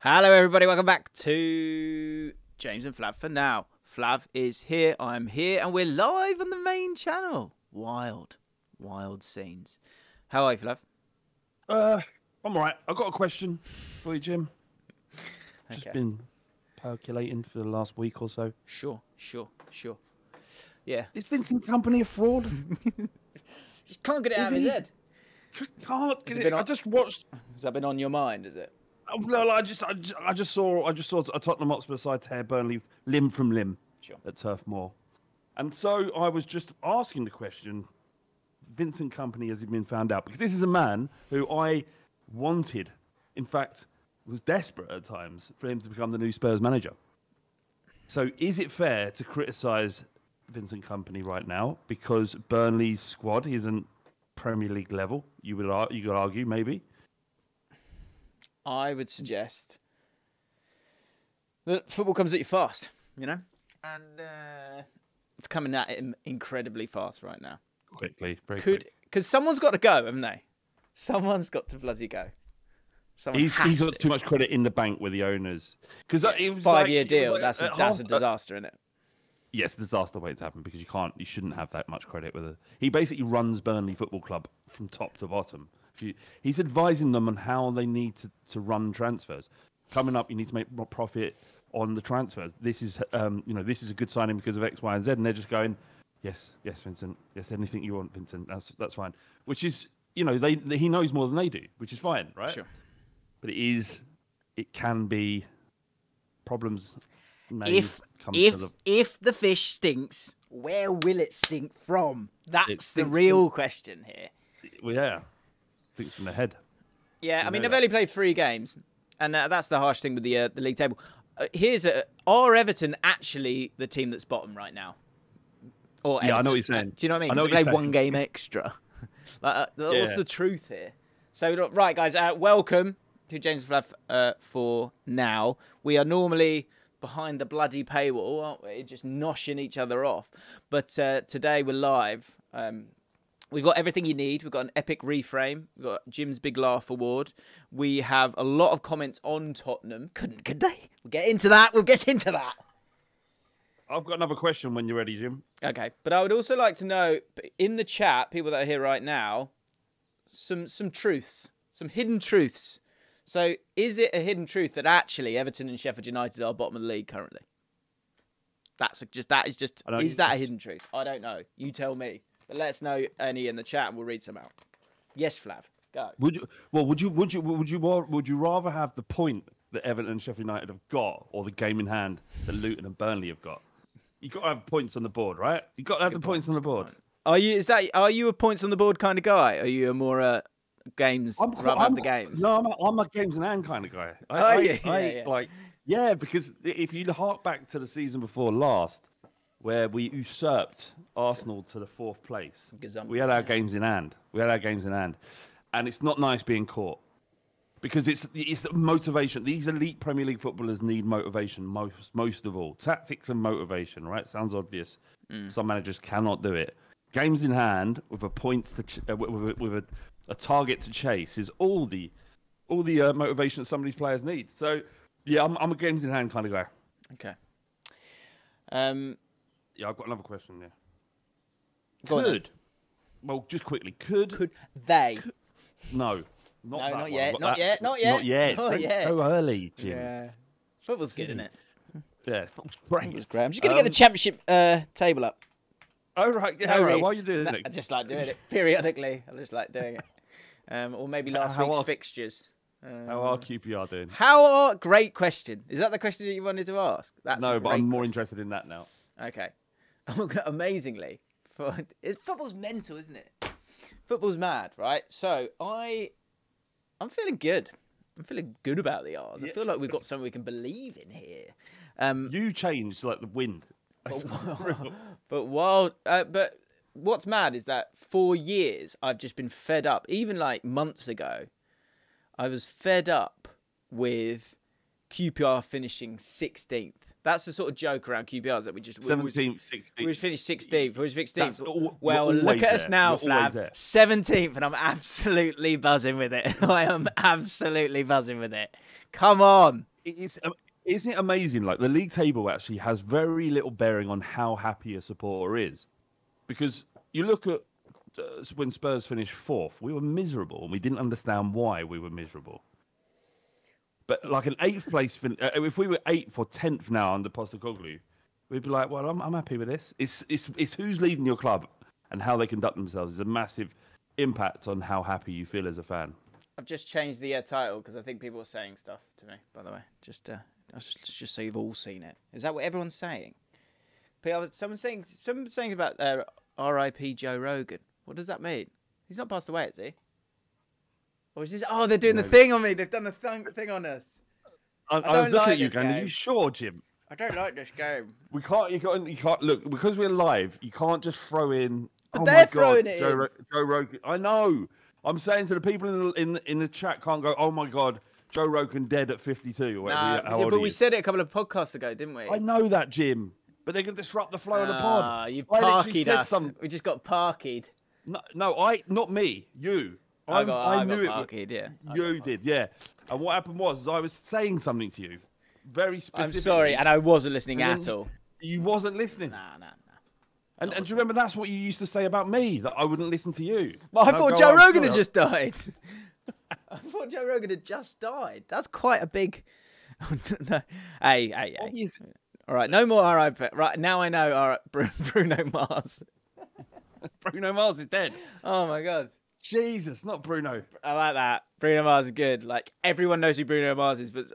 Hello, everybody. Welcome back to James and Flav for now. Flav is here. I'm here, and we're live on the main channel. Wild, wild scenes. How are you, Flav? Uh, I'm all right. I've got a question for you, Jim. Just Okay. been percolating for the last week or so. Sure, sure, sure. Yeah. Is Vincent Kompany a fraud? Just can't get it Is out of his he? head. Just can't Has get it it. been I just watched. Has that been on your mind, is it? Uh, well, I just, I just, I just saw, I just saw a Tottenham Hotspur side tear Burnley limb from limb Sure. at Turf Moor, and so I was just asking the question: Vincent Kompany has he been found out? Because this is a man who I wanted, in fact, was desperate at times for him to become the new Spurs manager. So, is it fair to criticise Vincent Kompany right now because Burnley's squad isn't Premier League level? You would, you could argue, maybe. I would suggest that football comes at you fast, you know? And uh, it's coming at him incredibly fast right now. Quickly, very Could quick. because someone's got to go, haven't they? Someone's got to bloody go. Someone He's, has he's to. got too much credit in the bank with the owners because it was five like- year deal. like that's a at that's a half- disaster, isn't it? yes, disaster waiting to happen because you can't, you shouldn't have that much credit with it. He basically runs Burnley Football Club from top to bottom. If you, he's advising them on how they need to, to run transfers. Coming up, you need to make more profit on the transfers. This is, um, you know, this is a good signing because of X, Y, and Z, and they're just going, yes, yes, Vincent, yes, anything you want, Vincent, that's that's fine. Which is, you know, they, they he knows more than they do, which is fine, right? Sure. But it is, it can be problems. May If come if to the, if the fish stinks, where will it stink from? That's the stinks real question here. well, yeah, thinks from the head. Yeah, I mean they've only played three games, and uh, that's the harsh thing with the uh, the league table. Uh, here's a are Everton actually the team that's bottom right now? Or Yeah, I know what you're saying. Do you know what I mean? I know they played one game extra. like, uh, what's the truth here? So right, guys, uh, welcome to James Flav uh, for now. We are normally behind the bloody paywall, aren't we? Just noshing each other off. But uh, today we're live. Um, We've got everything you need. We've got an epic reframe. We've got Jim's Big Laugh Award. We have a lot of comments on Tottenham. Couldn't, could they? We'll get into that. We'll get into that. I've got another question when you're ready, Jim. Okay, but I would also like to know in the chat, people that are here right now, some some truths, some hidden truths. So, is it a hidden truth that actually Everton and Sheffield United are bottom of the league currently? That's just that is just is that a hidden truth? I don't know. You tell me. But let us know any in the chat, and we'll read some out. Yes, Flav, go. Would you? Well, would you? Would you? Would you? Would you rather have the point that Everton and Sheffield United have got, or the game in hand that Luton and Burnley have got? You got to have points on the board, right? You got to have the point, points on the that's a good board. Are you is that are you a points on the board kind of guy? Are you a more uh, games I'm, rather I'm, the games? No, I'm a, I'm a games in hand kind of guy. I, Oh, I, yeah, I, yeah, yeah. like yeah, because if you hark back to the season before last, where we usurped Arsenal to the fourth place, we had our games in hand. We had our games in hand, and it's not nice being caught because it's it's the motivation. These elite Premier League footballers need motivation most most of all. Tactics and motivation, right? Sounds obvious. Mm. Some managers cannot do it. Games in hand with a points to ch- uh, with, with, with a, a target to chase is all the all the uh, motivation that some of these players need. So yeah, I'm I'm a games in hand kind of guy. Okay. Um, Yeah, I've got another question. Yeah, go could well just quickly could, Could they? no No, not that not yet, not that- yet, not yet, not yet not yet. go early Jim. Yeah. Football's good, isn't it? Yeah, football's great. Football's great. I'm just gonna get the Um, championship uh, table up. Oh right, yeah, No, right. Why are you doing No, it? I just like doing it periodically. I just like doing it. Um, or maybe last How week's are- fixtures. Um, How are QPR doing? How are great question? Is that the question that you wanted to ask? That's no, but I'm more question. interested in that now. Okay. Amazingly, for football's mental, isn't it? Football's mad, right? So I, I'm feeling good. I'm feeling good about the R's. I feel like we've got something we can believe in here. Um, You changed like the wind. but while, uh, but what's mad is that for years I've just been fed up. Even like months ago, I was fed up with QPR finishing 16th. That's the sort of joke around QPR is that we just we always- 17th, We 16th. was finished 16th. We was 16th. That's well, you're look at us now, Flav. 17th, and I'm absolutely buzzing with it. I am absolutely buzzing with it. Come on. it's um, isn't it amazing? Like the league table actually has very little bearing on how happy a supporter is, because you look at uh, when Spurs finished fourth, we were miserable and we didn't understand why we were miserable. But like an eighth place, fin- uh, if we were eighth or tenth now under Postecoglou, we'd be like, well, I'm, I'm happy with this. It's, it's, it's who's leading your club and how they conduct themselves is a massive impact on how happy you feel as a fan. I've just changed the uh, title because I think people are saying stuff to me. By the way, just uh, just, just so you've all seen it. Is that what everyone's saying? People- Someone's saying someone's saying about uh, R.I.P. Joe Rogan. What does that mean? He's not passed away, is he? Or is this? Oh, they're doing the thing on me. They've done the thing, thing on us. I, I, don't was looking like at you going, are you sure, Jim? I don't like this game. We can't, you can't, you can't look because we're live. You can't just throw in. But oh they're my God, throwing it Joe, in. Joe Rogan. I know. I'm saying to the people in the, in in the chat can't go. Oh my God, Joe Rogan dead at 52 or whatever. Nah, how yeah, but we said it a couple of podcasts ago, didn't we? I know that, Jim. But they're going to disrupt the flow of the pod. You I parkied us. some- We just got parkied. No, no, I not me. You. I got, I I knew got it. Yeah. You did, yeah. And what happened was, I was saying something to you, very specific. I'm sorry, and I wasn't listening at all. you wasn't listening. Nah, nah, nah. And, and do you remember that's what you used to say about me that I wouldn't listen to you? Well, I And thought go, Joe "I'm Rogan had just died. I thought Joe Rogan had just died. That's quite a big. no. Hey, hey, hey. All right, no more RIP. Right now, I know. All right, Bruno Mars. Bruno Mars is dead. Oh my god, Jesus, not Bruno. I like that. Bruno Mars is good. Like everyone knows who Bruno Mars is, but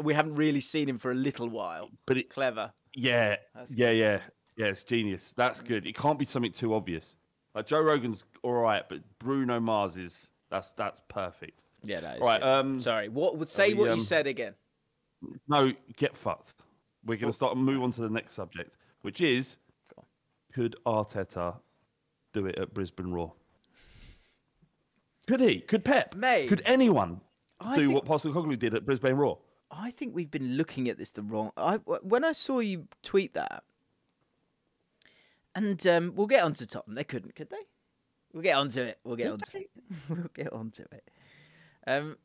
we haven't really seen him for a little while. But it, Clever. yeah, That's yeah, yeah, yeah. It's genius. That's good. It can't be something too obvious. Like Joe Rogan's all right, but Bruno Mars is that's that's perfect. Yeah, that is. All right. good. Um, Sorry. What would say we, what um, you said again? no, get fucked. We're going to start and move on to the next subject, which is could Arteta do it at Brisbane Roar? Could he? Could Pep? Mate, Could anyone I do think- what Postecoglou did at Brisbane Roar? I think we've been looking at this the wrong. I when I saw you tweet that, and um, we'll get onto Tottenham. They couldn't, could they? We'll get onto it. We'll get onto it. we'll get onto it. Um,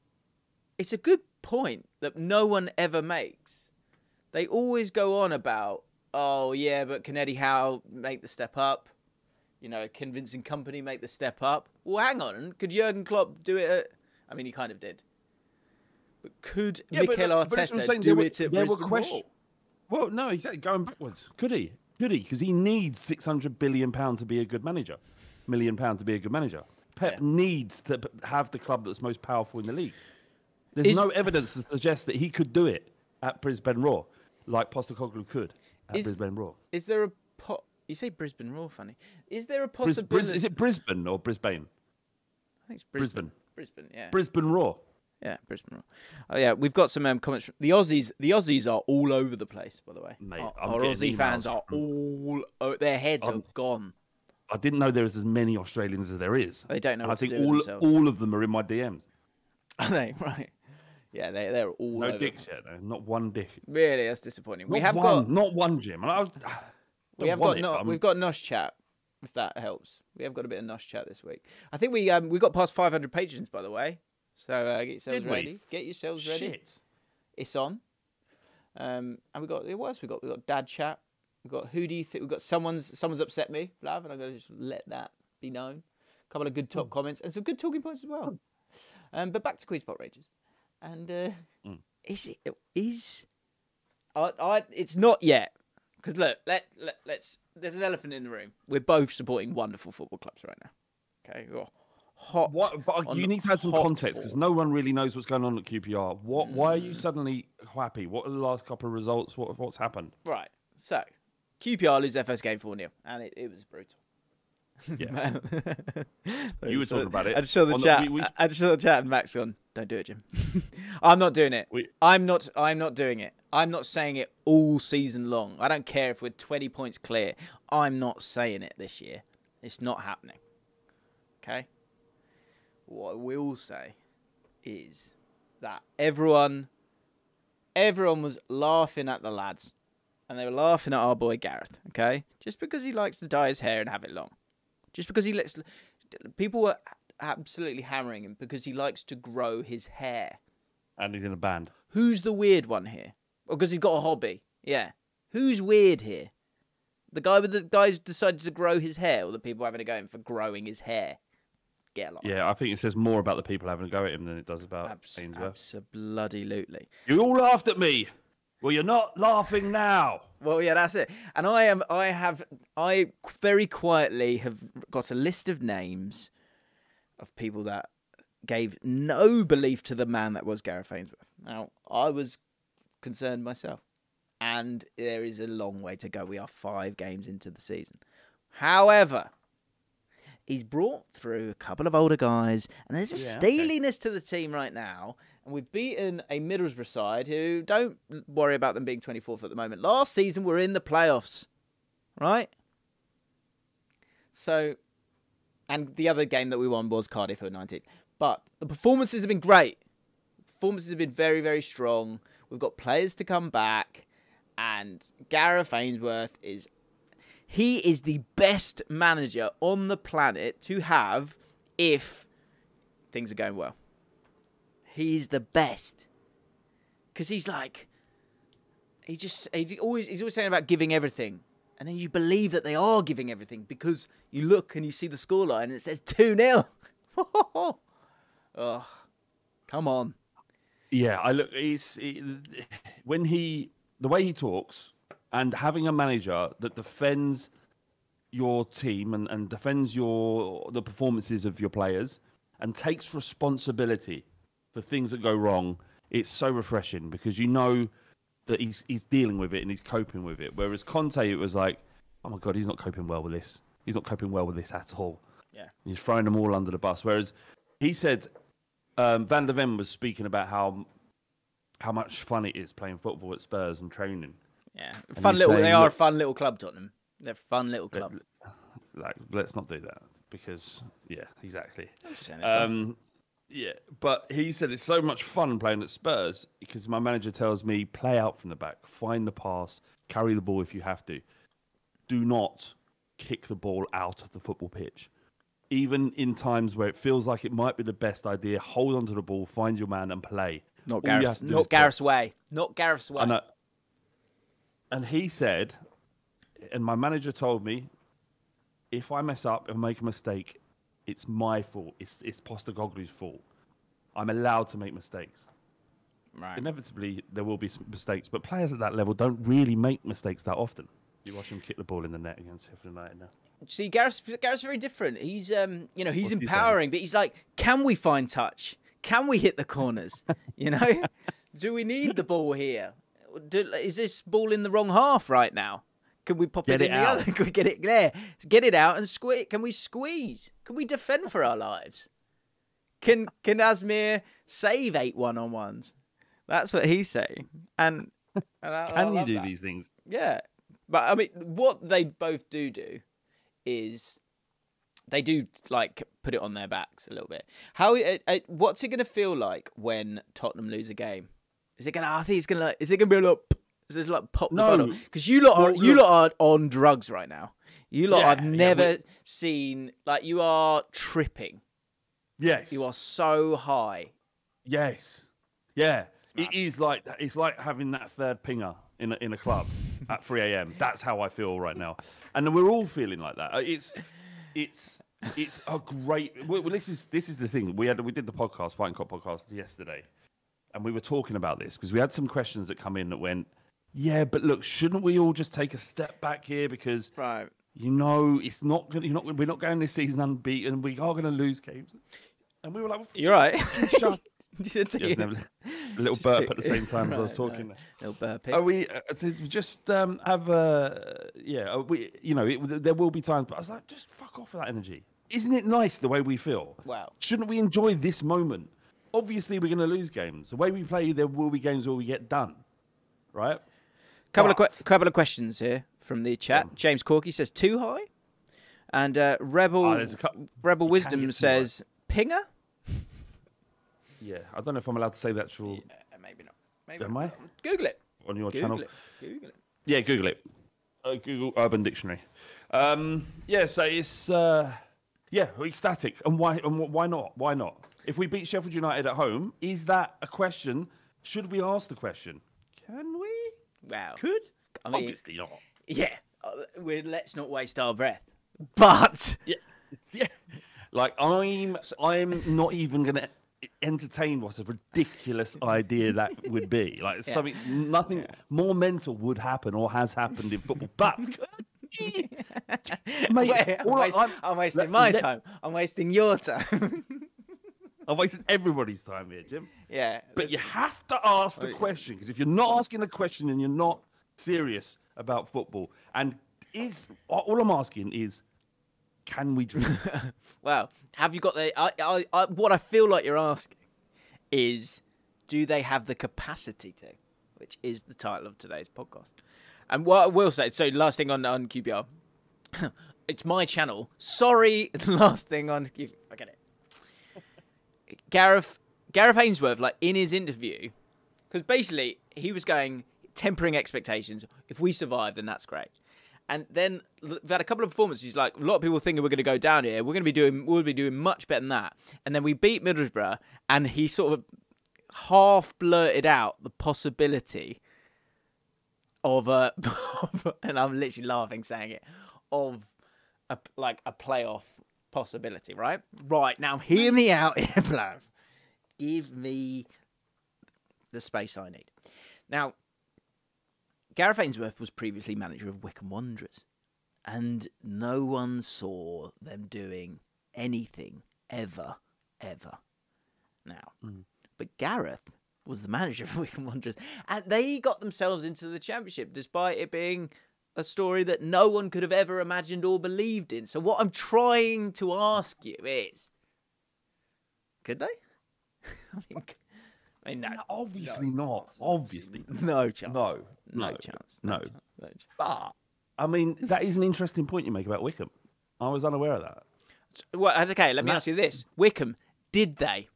it's a good point that no one ever makes. They always go on about, oh yeah, but can Eddie Howe make the step up? You know, convincing company make the step up. Well, hang on, could Jurgen Klopp do it? At, I mean, he kind of did. But could Yeah, but- Mikel but Arteta saying, do were- it at there were Brisbane question- Well, no, exactly. Going backwards. Could he? Could he? Because he needs six hundred billion pound to be a good manager, million pound to be a good manager. Pep Yeah. needs to have the club that's most powerful in the league. There's Is- no evidence to suggest that he could do it at Brisbane Roar, like Postecoglou could at Is- Brisbane Roar. Is there a? You say Brisbane Roar, funny. Is there a Bris- possibility? Bris- is it Brisbane or Brisbane? I think it's Brisbane. Brisbane. Brisbane, yeah. Brisbane Raw. yeah, Brisbane Roar. Oh yeah, we've got some um, comments. From, the Aussies, the Aussies are all over the place, by the way. Mate, our our Aussie fans emails are all. Oh, their heads I'm- are gone. I didn't know there was as many Australians as there is. They don't know I to think all all of them are in my DMs. Are they right? Yeah, they they're all No over. dicks yet, though. Not one dick. Really, that's disappointing. we have one, got not one Jim. And I we have got it, no, we've got Nosh chat. If that helps, we have got a bit of Nosh chat this week. I think we um we got past 500 patrons by the way. So uh, get yourselves Did we? ready. Get yourselves ready. Shit. It's on. Um, and we got what else we got? We got dad chat. We got who do you think? We got someone's someone's upset me, Flav, and I'm gonna just let that be known. A couple of good top comments and some good talking points as well. Um, but back to Queens Park Rangers, and uh, Mm. is it is I, I it's not yet because look let, let let's there's an elephant in the room. We're both supporting wonderful football clubs right now. Okay, we're hot. What, but you need to add some context because no one really knows what's going on at QPR. What? Why are Mm. you suddenly happy? What are the last couple of results? What, what's happened? Right. So, QPR lose their first game 4 0, and it, it was brutal. Yeah. You were talking about it I just saw the on the- chat. we- we- I- I just saw the chat, and Max gone, "Don't do it, Jim." I'm not doing it. We- I'm not. I'm not doing it. I'm not saying it all season long. I don't care if we're 20 points clear. I'm not saying it this year. It's not happening. Okay. What I will say is that everyone, everyone was laughing at the lads, and they were laughing at our boy Gareth. Okay, just because he likes to dye his hair and have it long, just because he lets people were absolutely hammering him because he likes to grow his hair. And he's in a band. Who's the weird one here? Oh, because he's got a hobby. Yeah. Who's weird here? The guy with the guys decided to grow his hair, or the people having a go at him for growing his hair? Get a lot. Yeah, I think it says more about the people having a go at him than it does about Abs- Ainsworth. Absolutely. You all laughed at me. Well, you're not laughing now. Well, yeah, that's it. And I am. I have. I very quietly have got a list of names of people that gave no belief to the man that was Gareth Ainsworth. Now, I was concerned myself, and there is a long way to go. We are five games into the season. However, he's brought through a couple of older guys, and there's a Yeah, okay. to the team right now. And we've beaten a Middlesbrough side who don't worry about them being 24th at the moment. Last season, we're in the playoffs, right? So, and the other game that we won was Cardiff at 19th. But the performances have been great. Performances have been very, very strong. We've got players to come back, and Gareth Ainsworth is he is the best manager on the planet to have if things are going well. He's the best because he's like he just he always he's always saying about giving everything, and then you believe that they are giving everything because you look and you see the scoreline and it says two 0 Oh, come on. Yeah, I look. He's he, when he the way he talks and having a manager that defends your team and, and defends your the performances of your players and takes responsibility for things that go wrong. It's so refreshing because you know that he's he's dealing with it and he's coping with it. Whereas Conte, it was like, oh my god, he's not coping well with this. He's not coping well with this at all. Yeah. He's throwing them all under the bus. Whereas he said um, Van der Ven was speaking about how how much fun it is playing football at Spurs and training. Yeah, fun he's little. They are a fun little club, Tottenham. They're a fun little club. Like, let's not do that because yeah, exactly. I'm just saying they're fun. Um, yeah, but he said it's so much fun playing at Spurs because my manager tells me play out from the back, find the pass, carry the ball if you have to. Do not kick the ball out of the football pitch. Even in times where it feels like it might be the best idea, hold onto the ball, find your man, and play. not all you have Gareth's. to Not play. Way. Not Gareth's way. And, I, and he said, and my manager told me, if I mess up and make a mistake, it's my fault. It's it's Postecoglou's fault. I'm allowed to make mistakes. right. Inevitably, there will be some mistakes, but players at that level don't really make mistakes that often. You watch him kick the ball in the net against Sheffield United now. See, Gareth's, Gareth's very different. He's, um, you know, he's What's he empowering, but he's like, can we find touch? Can we hit the corners? you know, do we need the ball here? Do, is this ball in the wrong half right now? Can we pop Get it it in out. the other? Can we get it there? Get it out and squeeze. Can we squeeze? Can we defend for our lives? Can Can Asmir save eight one on ones? That's what he's saying. And, and I- I Can you do that. these things? Yeah, but I mean, what they both do do is they do like put it on their backs a little bit. How? Uh, uh, what's it going to feel like when Tottenham lose a game? Is it going to? I think it's going to. Like, is it going to be a little? Is it like pop No. the bottle? Because you lot are Well, you look- lot are on drugs right now. You lot Yeah, I've yeah, never we- seen like you are tripping. Yes. You are so high. Yes. Yeah. Smash. It is like it's like having that third pinger in a, in a club at 3 a.m. That's how I feel right now, and we're all feeling like that. Uh, It's it's it's a great. Well, well, this is this is the thing. We had we did the podcast, Fighting Cock podcast yesterday, and we were talking about this because we had some questions that come in that went, yeah, but look, shouldn't we all just take a step back here because Right. you know it's not gonna, you're not we're not going this season unbeaten. We are going to lose games, and we were like, well, You're right. shut You should take yeah, a little Just burp at the same time as I was talking. right. Little burp. Are we uh, just um, have a yeah? Are we you know it, there will be times, but I was like, just fuck off with that energy. Isn't it nice the way we feel? Wow. Shouldn't we enjoy this moment? Obviously, we're going to lose games. The way we play, there will be games where we get done, right? Couple of que- couple of questions here from the chat. James Corky says too high, and uh, Rebel cou- Rebel Wisdom says pinger. Yeah, I don't know if I'm allowed to say the actual Uh, maybe not. Maybe Am not. I? Google it. on your Google channel. it. Google it. Yeah, Google it. Uh, Google Urban Dictionary. Um, yeah, so it's uh, yeah, we're ecstatic, and why and why not? Why not? If we beat Sheffield United at home, is that a question? should we ask the question? Can we? Wow. Could? I mean- Obviously not. Yeah. uh, We're, let's not waste our breath. But Yeah, yeah. Like I'm, I'm not even gonna entertain what a ridiculous idea that would be. Like Yeah. something, nothing more mental would happen or has happened in football. But Mate, Wait, I'm, waste- I'm- I'm wasting let- my let- time. I'm wasting your time. I'm wasting everybody's time here, Jim. yeah. But you have to ask the Oh, question because if you're not asking the question and you're not serious about football, and is all I'm asking is, can we dream? Well, have you got the? I, I, I, what I feel like you're asking is, do they have the capacity to? Which is the title of today's podcast. And what I will say, so last thing on on QPR, it's my channel. Sorry, last thing on. I get it. Gareth Gareth Ainsworth, like in his interview, because basically he was going tempering expectations. If we survive, then that's great. And then we've had a couple of performances. Like, a lot of people thinking we're going to go down here. We're going to be doing, we'll be doing much better than that. And then we beat Middlesbrough, and he sort of half blurted out the possibility of a, and I'm literally laughing saying it, of a, like a playoff possibility. Right, right now, hear me out here, Flav. Give me the space I need. Now, Gareth Ainsworth was previously manager of Wycombe Wanderers, and no one saw them doing anything ever, ever. Now, hmm. but Gareth was the manager of Wycombe Wanderers, and they got themselves into the championship despite it being a story that no one could have ever imagined or believed in. So, what I'm trying to ask you is, could they? I mean, I mean, no, No, obviously not. Obviously, no chance. no, no, no, chance. no. chance, chance. But I mean, that is an interesting point you make about Wycombe. I was unaware of that. Well, okay, let me that- ask you this: Wycombe, did they?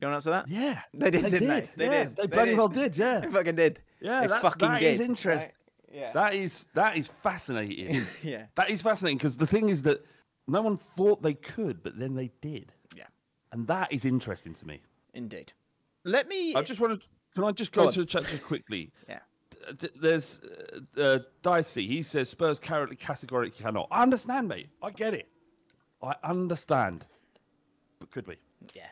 You want to answer that? Yeah, They did, didn't they? They yeah, did. They They bloody did. well did. Yeah, They fucking did. yeah. they that's, fucking that did. is interesting. right? Yeah. That is that is fascinating. yeah. that is fascinating because the thing is that no one thought they could, but then they did, Yeah. and that is interesting to me. Indeed. Let me. I just wanted. Can I just Go go, to the chat just quickly? Yeah. D- There's uh, uh, Dicey. He says Spurs currently categorically cannot. I understand, mate. I get it. I understand. But could we? Yeah.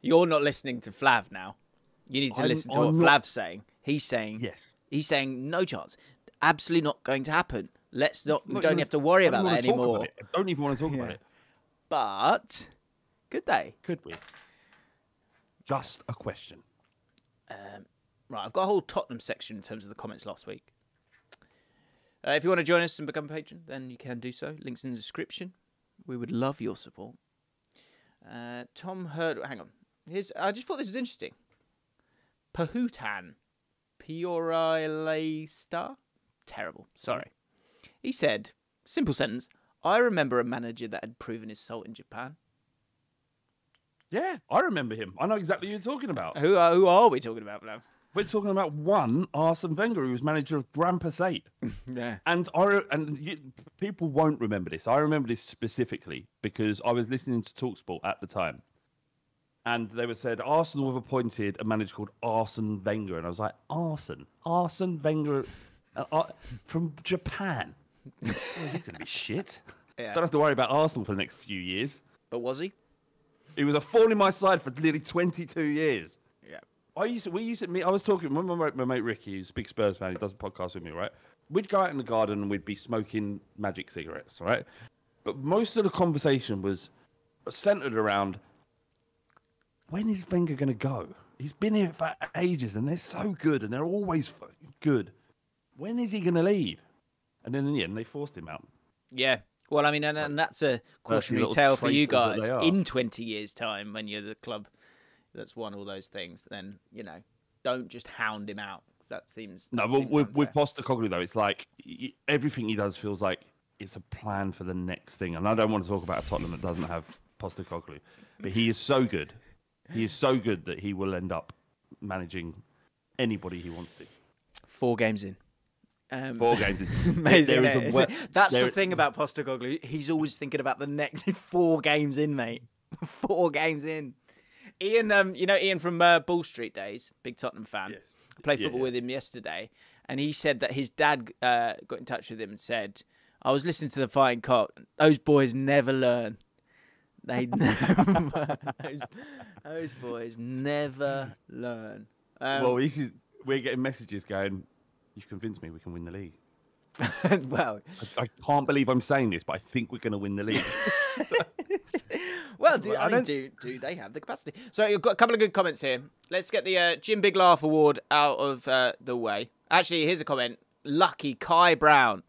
You're not listening to Flav now. You need to I'm- listen to what I'm not- Flav's saying. He's saying. Yes. He's saying no chance. Absolutely not going to happen. Let's not. We don't even- have to worry about wanna that talk about anymore. I don't even want to talk about it. But could they? Could we? Just a question. Um, right, I've got a whole Tottenham section in terms of the comments last week. Uh, if you want to join us and become a patron, then you can do so. Links in the description. We would love your support. Uh, Tom Hurd, hang on. Here's, I just thought this was interesting. Pahutan, Piorile Star. Terrible. Sorry. He said, simple sentence. I remember a manager that had proven his salt in Japan. Yeah, I remember him. I know exactly who you're talking about. Who are, who are we talking about, now? We're talking about one Arsene Wenger, who was manager of Grampus Eight. Yeah. And I and you, people won't remember this. I remember this specifically because I was listening to Talksport at the time, and they were said Arsenal have appointed a manager called Arsene Wenger, and I was like, Arsene, Arsene Wenger, uh, uh, from Japan. well, he's gonna be shit. Yeah. Don't have to worry about Arsenal for the next few years. But was he? He was a thorn in my side for nearly 22 years. Yeah. I used to, we used to, me, I was talking, with my, mate- my mate Ricky, who's a big Spurs fan, he does a podcast with me, right? We'd go out in the garden and we'd be smoking magic cigarettes, right? But most of the conversation was centered around when is Wenger going to go? He's been here for ages and they're so good and they're always fucking good. When is he going to leave? And then in the end, they forced him out. Yeah. Well, I mean, and, and that's a cautionary tale for you guys. In 20 years' time, when you're the club that's won all those things, then, you know, don't just hound him out. That seems. No, that but seems with, with unfair. Postecoglou though, it's like everything he does feels like it's a plan for the next thing. And I don't want to talk about a Tottenham that doesn't have Postecoglou, but he is so good. He is so good that he will end up managing anybody he wants to. Four games in. Um, Four games. in- Amazing, there is a it? we- That's there- the thing about Postecoglou. He's always thinking about the next four games in, mate. four games in. Ian, um, you know Ian from uh, Ball Street days, big Tottenham fan. Yes. Played Yeah, football yeah. with him yesterday, and he said that his dad uh, got in touch with him and said, "I was listening to the Fighting Cock. Those boys never learn. They never. those, those boys never learn." Um, well, this is we're getting messages going. You've convinced me we can win the league. well, I, I can't believe I'm saying this, but I think we're going to win the league. Well, do, I I mean, don't- do do they have the capacity? So you've got a couple of good comments here. Let's get the uh, Jim Big Laugh Award out of uh, the way. Actually, here's a comment. Lucky Kai Brown.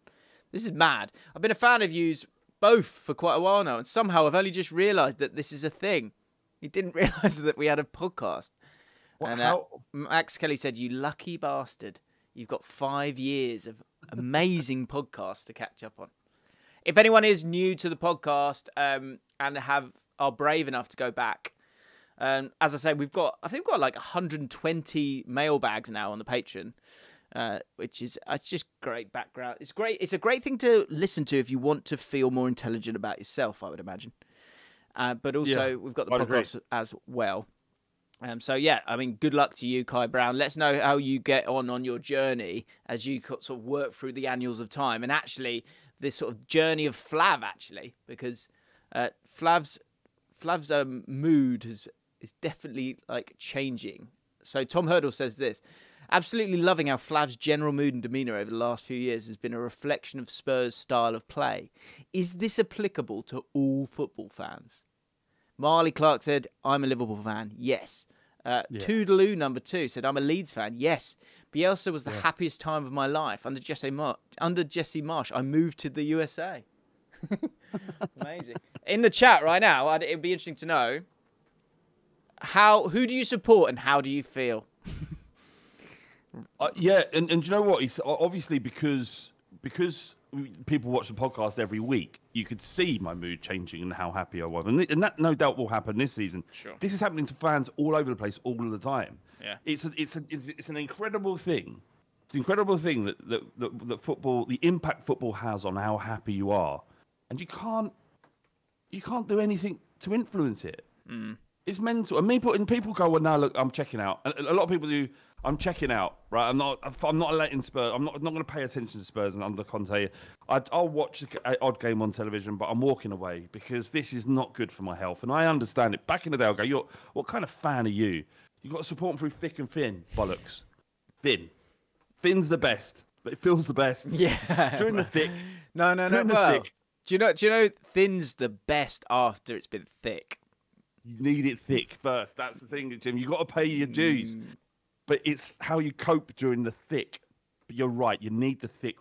This is mad. I've been a fan of yous both for quite a while now, and somehow I've only just realised that this is a thing. He didn't realise that we had a podcast. What, and uh, Max Kelly said, "You lucky bastard! You've got five years of amazing podcasts to catch up on." If anyone is new to the podcast um, and have are brave enough to go back, um, as I say, we've got I think we've got like 120 mailbags now on the Patreon, uh, which is uh, it's just great background. It's great. It's a great thing to listen to if you want to feel more intelligent about yourself. I would imagine. Uh, but also, Yeah, we've got the I'd agree. podcast as well. Um, so yeah, I mean, good luck to you, Kai Brown. Let's know how you get on on your journey as you sort of work through the annuals of time, and actually this sort of journey of Flav, actually, because uh, Flav's Flav's um, mood has is definitely like changing. So Tom Hurdle says this. Absolutely loving how Flav's general mood and demeanour over the last few years has been a reflection of Spurs' style of play. Is this applicable to all football fans? Marley Clark said, I'm a Liverpool fan. Yes. Uh, Toodaloo number two said, I'm a Leeds fan. Yes. Bielsa was the happiest time of my life. Under Jesse, Mar- under Jesse Marsch, I moved to the USA. Amazing. In the chat right now, I'd, it'd be interesting to know how who do you support and how do you feel? Uh, yeah, and, and do you know what? It's obviously because because people watch the podcast every week. You could see my mood changing and how happy I was, and, th- and that no doubt will happen this season. Sure. This is happening to fans all over the place all of the time. Yeah. it's a, it's a, it's, it's an incredible thing. It's an incredible thing that, that that that football, the impact football has on how happy you are, and you can't you can't do anything to influence it. Mm. It's mental. And people and people go, well, now look, I'm checking out. And a lot of people do. I'm checking out, right? I'm not. I'm not letting Spurs. I'm not. Not going to pay attention to Spurs and under Conte. I, I'll watch an uh, odd game on television, but I'm walking away because this is not good for my health. And I understand it. Back in the day, I'll go, "You're what kind of fan are you? You got to support them through thick and thin. Bollocks. Thin. Thin's the best, but it feels the best. Yeah. During the thick. No, no, no. The Well, thick. do you know? Do you know? Thin's the best after it's been thick. You need it thick first. That's the thing, Jim. You've got to pay your dues. Mm. But it's how you cope during the thick. But you're right. You need the thick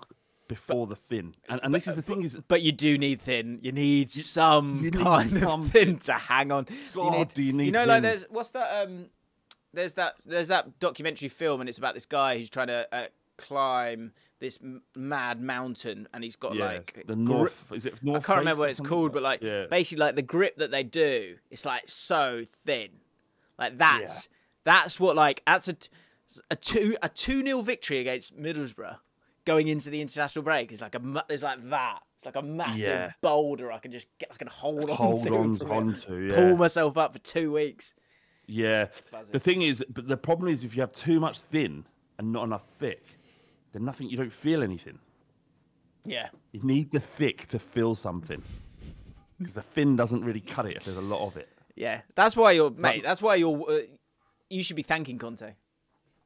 before the thin. And, and this is the thing is, But you do need thin. You need some you need kind some of thin to hang on. God, do you need You know, like there's what's that? Um, there's that. There's that documentary film, and it's about this guy who's trying to uh, climb this mad mountain, and he's got yes, like the gri- North. Is it North? I can't remember what it's called, but like yeah. basically like the grip that they do, it's like so thin. Like that's that's what like that's a a two a two 0 victory against Middlesbrough going into the international break is like a it's like that. It's like a massive Yeah. boulder I can just get I can hold on hold to, on it, onto. Yeah. pull myself up for two weeks. Yeah. The thing is, but the problem is, if you have too much thin and not enough thick, then nothing. You don't feel anything. Yeah. You need the thick to feel something. Because the thin doesn't really cut it if there's a lot of it. Yeah. That's why you're mate, that's why you're uh, you should be thanking Conte.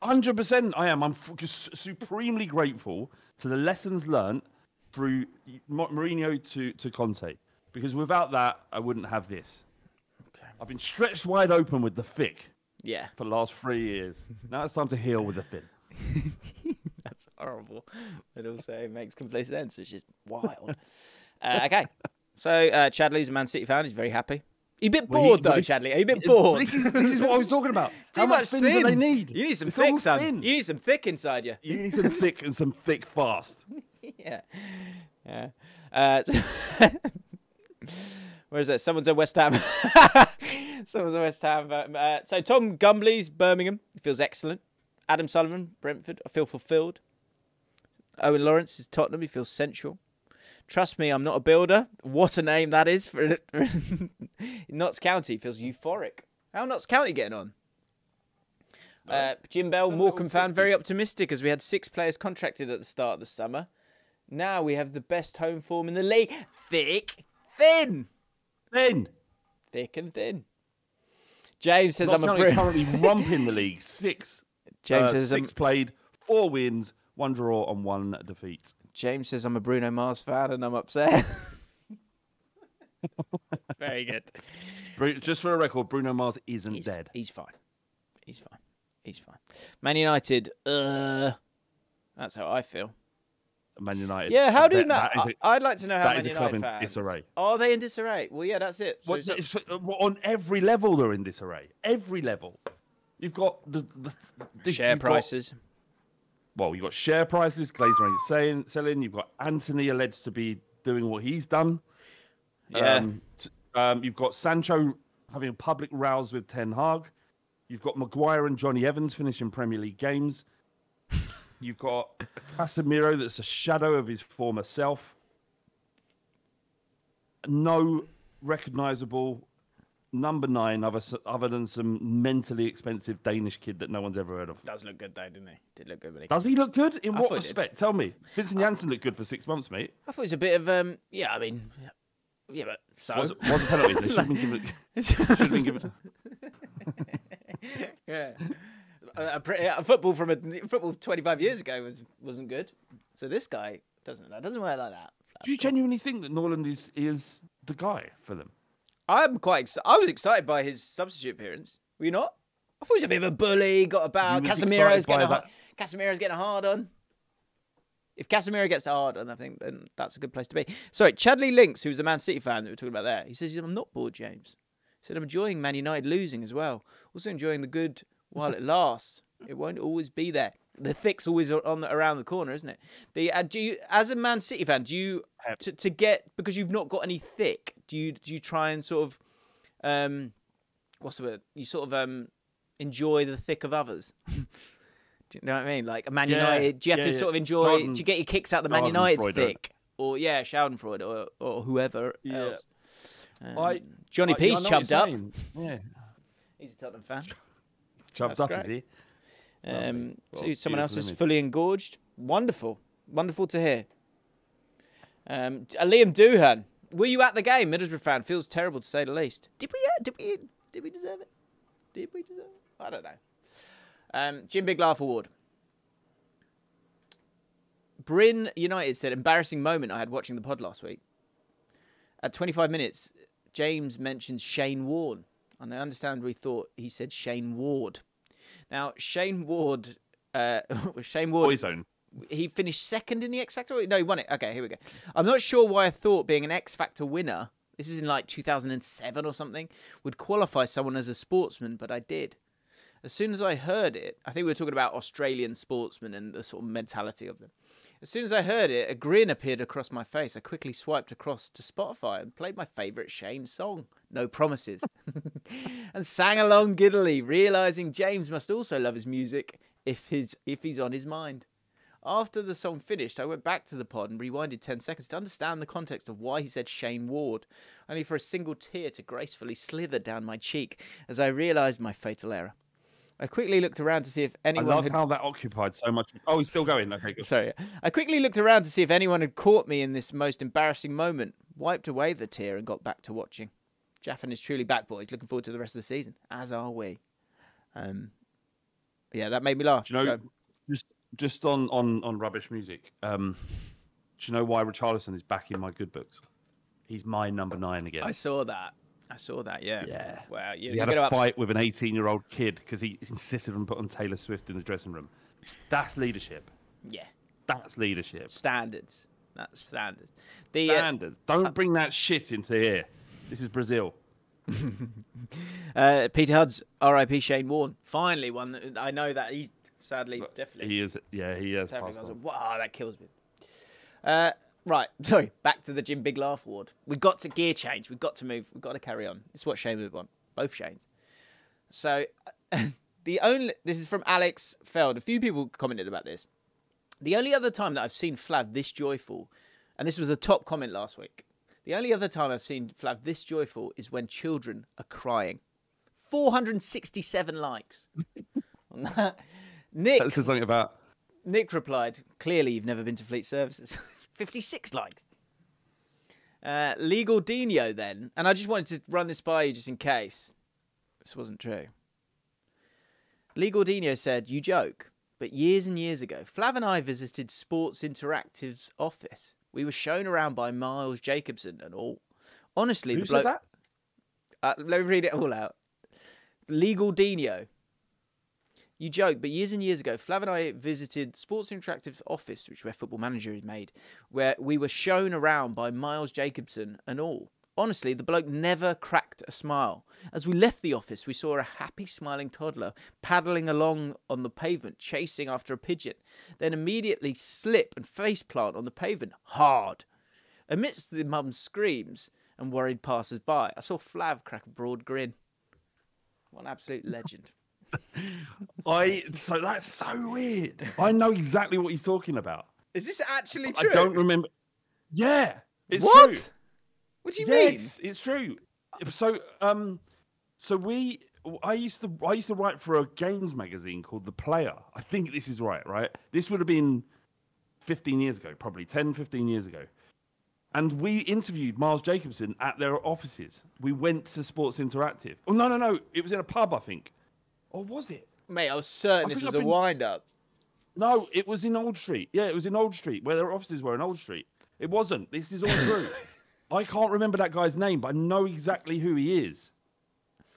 Hundred percent, I am. I'm just supremely grateful to the lessons learnt through Mourinho to to Conte, because without that, I wouldn't have this. Okay. I've been stretched wide open with the thick Yeah. for the last three years. now it's time to heal with the thin. That's horrible. But also it makes complete sense. It's just wild. uh, okay. So uh, Chadley's a Man City fan. He's very happy. You a bit bored though, Chadley. Are you a bit bored? This is this is what I was talking about. Too How much thin, do they need? You need some It's thick, son. thin. You need some thick inside you. You need some thick and some thick fast. yeah. Yeah. Uh, where is that? Someone's at West Ham. Someone's at West Ham. Uh, so Tom Gumbley's Birmingham. He feels excellent. Adam Sullivan, Brentford. I feel fulfilled. Owen Lawrence is Tottenham. He feels central. Trust me, I'm not a builder. What a name that is for Notts County. Feels euphoric. How Notts County getting on? Uh, Jim Bell, Sounds Morecambe like fan, very optimistic as we had six players contracted at the start of the summer. Now we have the best home form in the league. Thick, thin, thin, thick and thin. James says Notts I'm a County Bru- currently romping the league. Six. James uh, says I'm, six played, four wins, one draw, and one defeat. James says I'm a Bruno Mars fan and I'm upset. very good. Just for a record, Bruno Mars isn't He's, dead. he's fine. He's fine. He's fine. Man United. Uh, that's how I feel. Man United. Yeah, how do you That- know? that is a- I- I'd like to know how that Man is a United club in fans disarray. are they in disarray? Well, yeah, that's it. So What, it's not- it's, uh, on every level, they're in disarray. Every level. You've got the, the, the share you've got- prices. Well, you've got share prices, Glazer ain't saying, selling. You've got Antony alleged to be doing what he's done. Yeah. Um, um, you've got Sancho having a public rows with Ten Hag. You've got Maguire and Jonny Evans finishing Premier League games. You've got Casemiro that's a shadow of his former self. No recognisable number nine other, other than some mentally expensive Danish kid that no one's ever heard of. Does look good though, didn't he? Did look good? Does he look good? In I what thought he did. respect? Tell me. Vincent Janssen looked good for six months, mate. I thought it was a bit of um. Yeah, I mean, yeah, but so Was, was a penalty. They should have been given. Should have been given. yeah. A, a, a football from a football 25 years ago was wasn't good. So this guy doesn't that doesn't work like that. Do you genuinely think that Norland is is the guy for them? I'm quite. Exci- I was excited by his substitute appearance. Were you not? I thought he was a bit of a bully. Got about Casemiro's getting a hard, Casemiro's getting a hard on. If Casemiro gets a hard on, I think then that's a good place to be. Sorry, Chadley Links, who's a Man City fan that we are talking about there, he says I'm not bored, James. He said I'm enjoying Man United losing as well. Also enjoying the good while it lasts. It won't always be there. The thick's always on the, around the corner, isn't it? The uh, do you, as a Man City fan, do you to, to get because you've not got any thick? Do you do you try and sort of um, what's the word? You sort of um, enjoy the thick of others. do you know what I mean? Like a Man Yeah, United, do you have yeah, to yeah. sort of enjoy? Schaden- do you get your kicks out the Man United thick, or yeah, Schadenfreude or or whoever else? Um, I- Johnny I- P's chubbed up. Yeah, He's a Tottenham fan. chubbed That's up is he? Um, Well, someone else is fully engorged. Wonderful, wonderful to hear. Um, uh, Liam Doohan, were you at the game? Middlesbrough fan feels terrible to say the least. Did we? Uh, did we? Did we deserve it? Did we deserve it? I don't know. Um, Jim Big Laugh Award. Bryn United said, embarrassing moment I had watching the pod last week. At 25 minutes, James mentions Shane Warne. And I understand we thought he said Shayne Ward. Now, Shayne Ward, uh, Shayne Ward, Boyzone. he finished second in the X Factor. No, he won it. Okay, here we go. I'm not sure why I thought being an X Factor winner, this is in like 2007 or something, would qualify someone as a sportsman, but I did. As soon as I heard it, I think we were talking about Australian sportsmen and the sort of mentality of them. As soon as I heard it, a grin appeared across my face. I quickly swiped across to Spotify and played my favourite Shayne song, No Promises, and sang along giddily, realising James must also love his music if his if he's on his mind. After the song finished, I went back to the pod and rewinded 10 seconds to understand the context of why he said Shayne Ward, only for a single tear to gracefully slither down my cheek as I realised my fatal error. I quickly looked around to see if anyone. I love had how that occupied so much. Oh, he's still going. Okay, good. Sorry. I quickly looked around to see if anyone had caught me in this most embarrassing moment, wiped away the tear, and got back to watching. JAFFN is truly back, boys. Looking forward to the rest of the season, as are we. Um, yeah, that made me laugh. Do you know, So- just just on on on rubbish music. Um, do you know why Richarlison is back in my good books? He's my number nine again. I saw that. I saw that. Yeah. Yeah. Wow. You, he had a fight with an 18 year old kid because he insisted on putting Taylor Swift in the dressing room. That's leadership. Yeah. That's leadership. Standards. That's standards. The uh, Standards. Don't bring that shit into here. This is Brazil. uh, Peter Hudd's R.I.P. Shane Warne. Finally, one that I know that he's sadly definitely He is. Yeah, he is. Terribly passed goes, on. Wow, that kills me. Right, sorry. Back to the Jim Big Laugh Award. We've got to gear change. We've got to move. We've got to carry on. It's what Shane would want. Both Shanes. So, the only this is from Alex Feld. A few people commented about this. The only other time that I've seen Flav this joyful, and this was the top comment last week. The only other time I've seen Flav this joyful is when children are crying. 467 likes. on that. Nick That says something about. Nick replied, "Clearly, you've never been to Fleet Services." 56 likes. Uh, Legal Dino then, and I just wanted to run this by you just in case this wasn't true. Legal Dino said, "You joke, but years and years ago, Flav and I visited Sports Interactive's office. We were shown around by Miles Jacobson and all. Honestly, Who the bloke. that? Uh, let me read it all out. Legal Dino. You joke, but years and years ago, Flav and I visited Sports Interactive's office, which where Football Manager is made, where we were shown around by Miles Jacobson and all. Honestly, the bloke never cracked a smile. As we left the office, we saw a happy, smiling toddler paddling along on the pavement, chasing after a pigeon, then immediately slip and face plant on the pavement hard. Amidst the mum's screams and worried passers by, I saw Flav crack a broad grin. What an absolute legend. I so that's so weird. I know exactly what he's talking about. Is this actually true? I don't remember. Yeah, it's what? true. What do you mean? yes, it's true. So, um, so we, I used to, I used to write for a games magazine called The Player. I think this is right, right? This would have been 15 years ago, probably 10, 15 years ago. And we interviewed Miles Jacobson at their offices. We went to Sports Interactive. Oh no, no, no! It was in a pub, I think. Or was it? Mate, I was certain I this was I've a been- wind up. No, it was in Old Street. Yeah, it was in Old Street where their offices were in Old Street. It wasn't. This is all true. I can't remember that guy's name, but I know exactly who he is.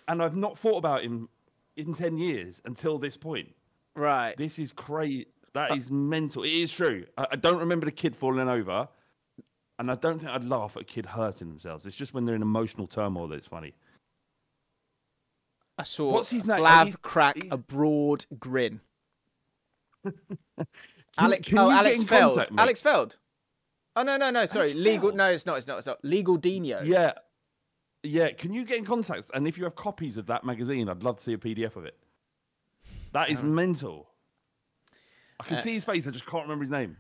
And I've not thought about him in 10 years until this point. Right. This is crazy. That uh, is mental. It is true. I, I don't remember the kid falling over. And I don't think I'd laugh at a kid hurting themselves. It's just when they're in emotional turmoil that it's funny. I saw What's his name? Oh, Flav he's- crack a broad grin. Alex, can oh, Alex Feld. contact. Alex Feld. Oh no, no, no. Sorry, Alex legal. Feld? No, it's not. It's not. It's not. Legal Dino. Yeah. Yeah. Can you get in contact? And if you have copies of that magazine, I'd love to see a PDF of it. That is mental. I can Uh, see his face. I just can't remember his name.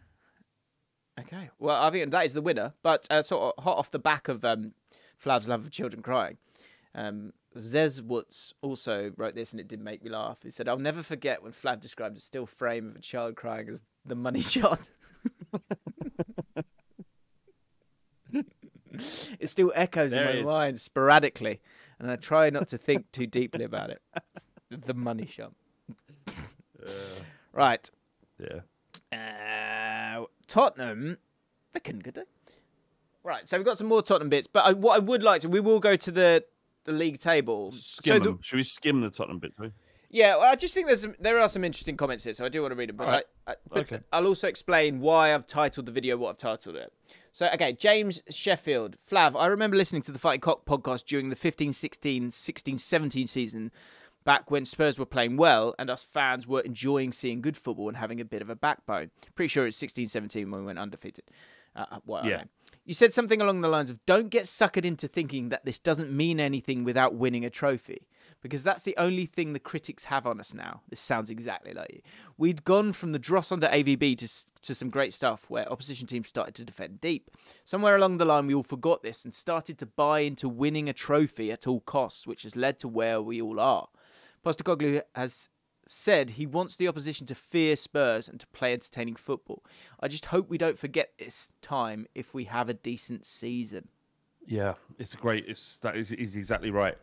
Okay. Well, I think that is the winner. But uh, sort of hot off the back of um, Flav's love of children crying, um, Zez Woods also wrote this, and it did make me laugh. He said, "I'll never forget when Flav described a still frame of a child crying as the money shot." it still echoes There in my mind sporadically, and I try not to think too deeply about it. The money shot. Right. Yeah. Uh, Tottenham, they couldn't, could they? Right, so we've got some more Tottenham bits, but I, what I would like to, we will go to the the league table. Skim so the. Should we skim the Tottenham bit yeah, well, I just think there's some, there are some interesting comments here, so I do want to read them. But, Alright. I, I, but Okay. I'll also explain why I've titled the video what I've titled it. So, okay, James Sheffield, Flav, I remember listening to the Fighting Cock podcast during the 15 16, 16 17 season, back when Spurs were playing well and us fans were enjoying seeing good football and having a bit of a backbone. Pretty sure it's 16 17 when we went undefeated. Uh, uh, what I Yeah. You said something along the lines of don't get suckered into thinking that this doesn't mean anything without winning a trophy. Because that's the only thing the critics have on us now. This sounds exactly like you. We'd gone from the dross under AVB to, to some great stuff where opposition teams started to defend deep. Somewhere along the line, we all forgot this and started to buy into winning a trophy at all costs, which has led to where we all are. Postecoglou has said he wants the opposition to fear Spurs and to play entertaining football. I just hope we don't forget this time if we have a decent season. Yeah, it's great. It's that is, is exactly right.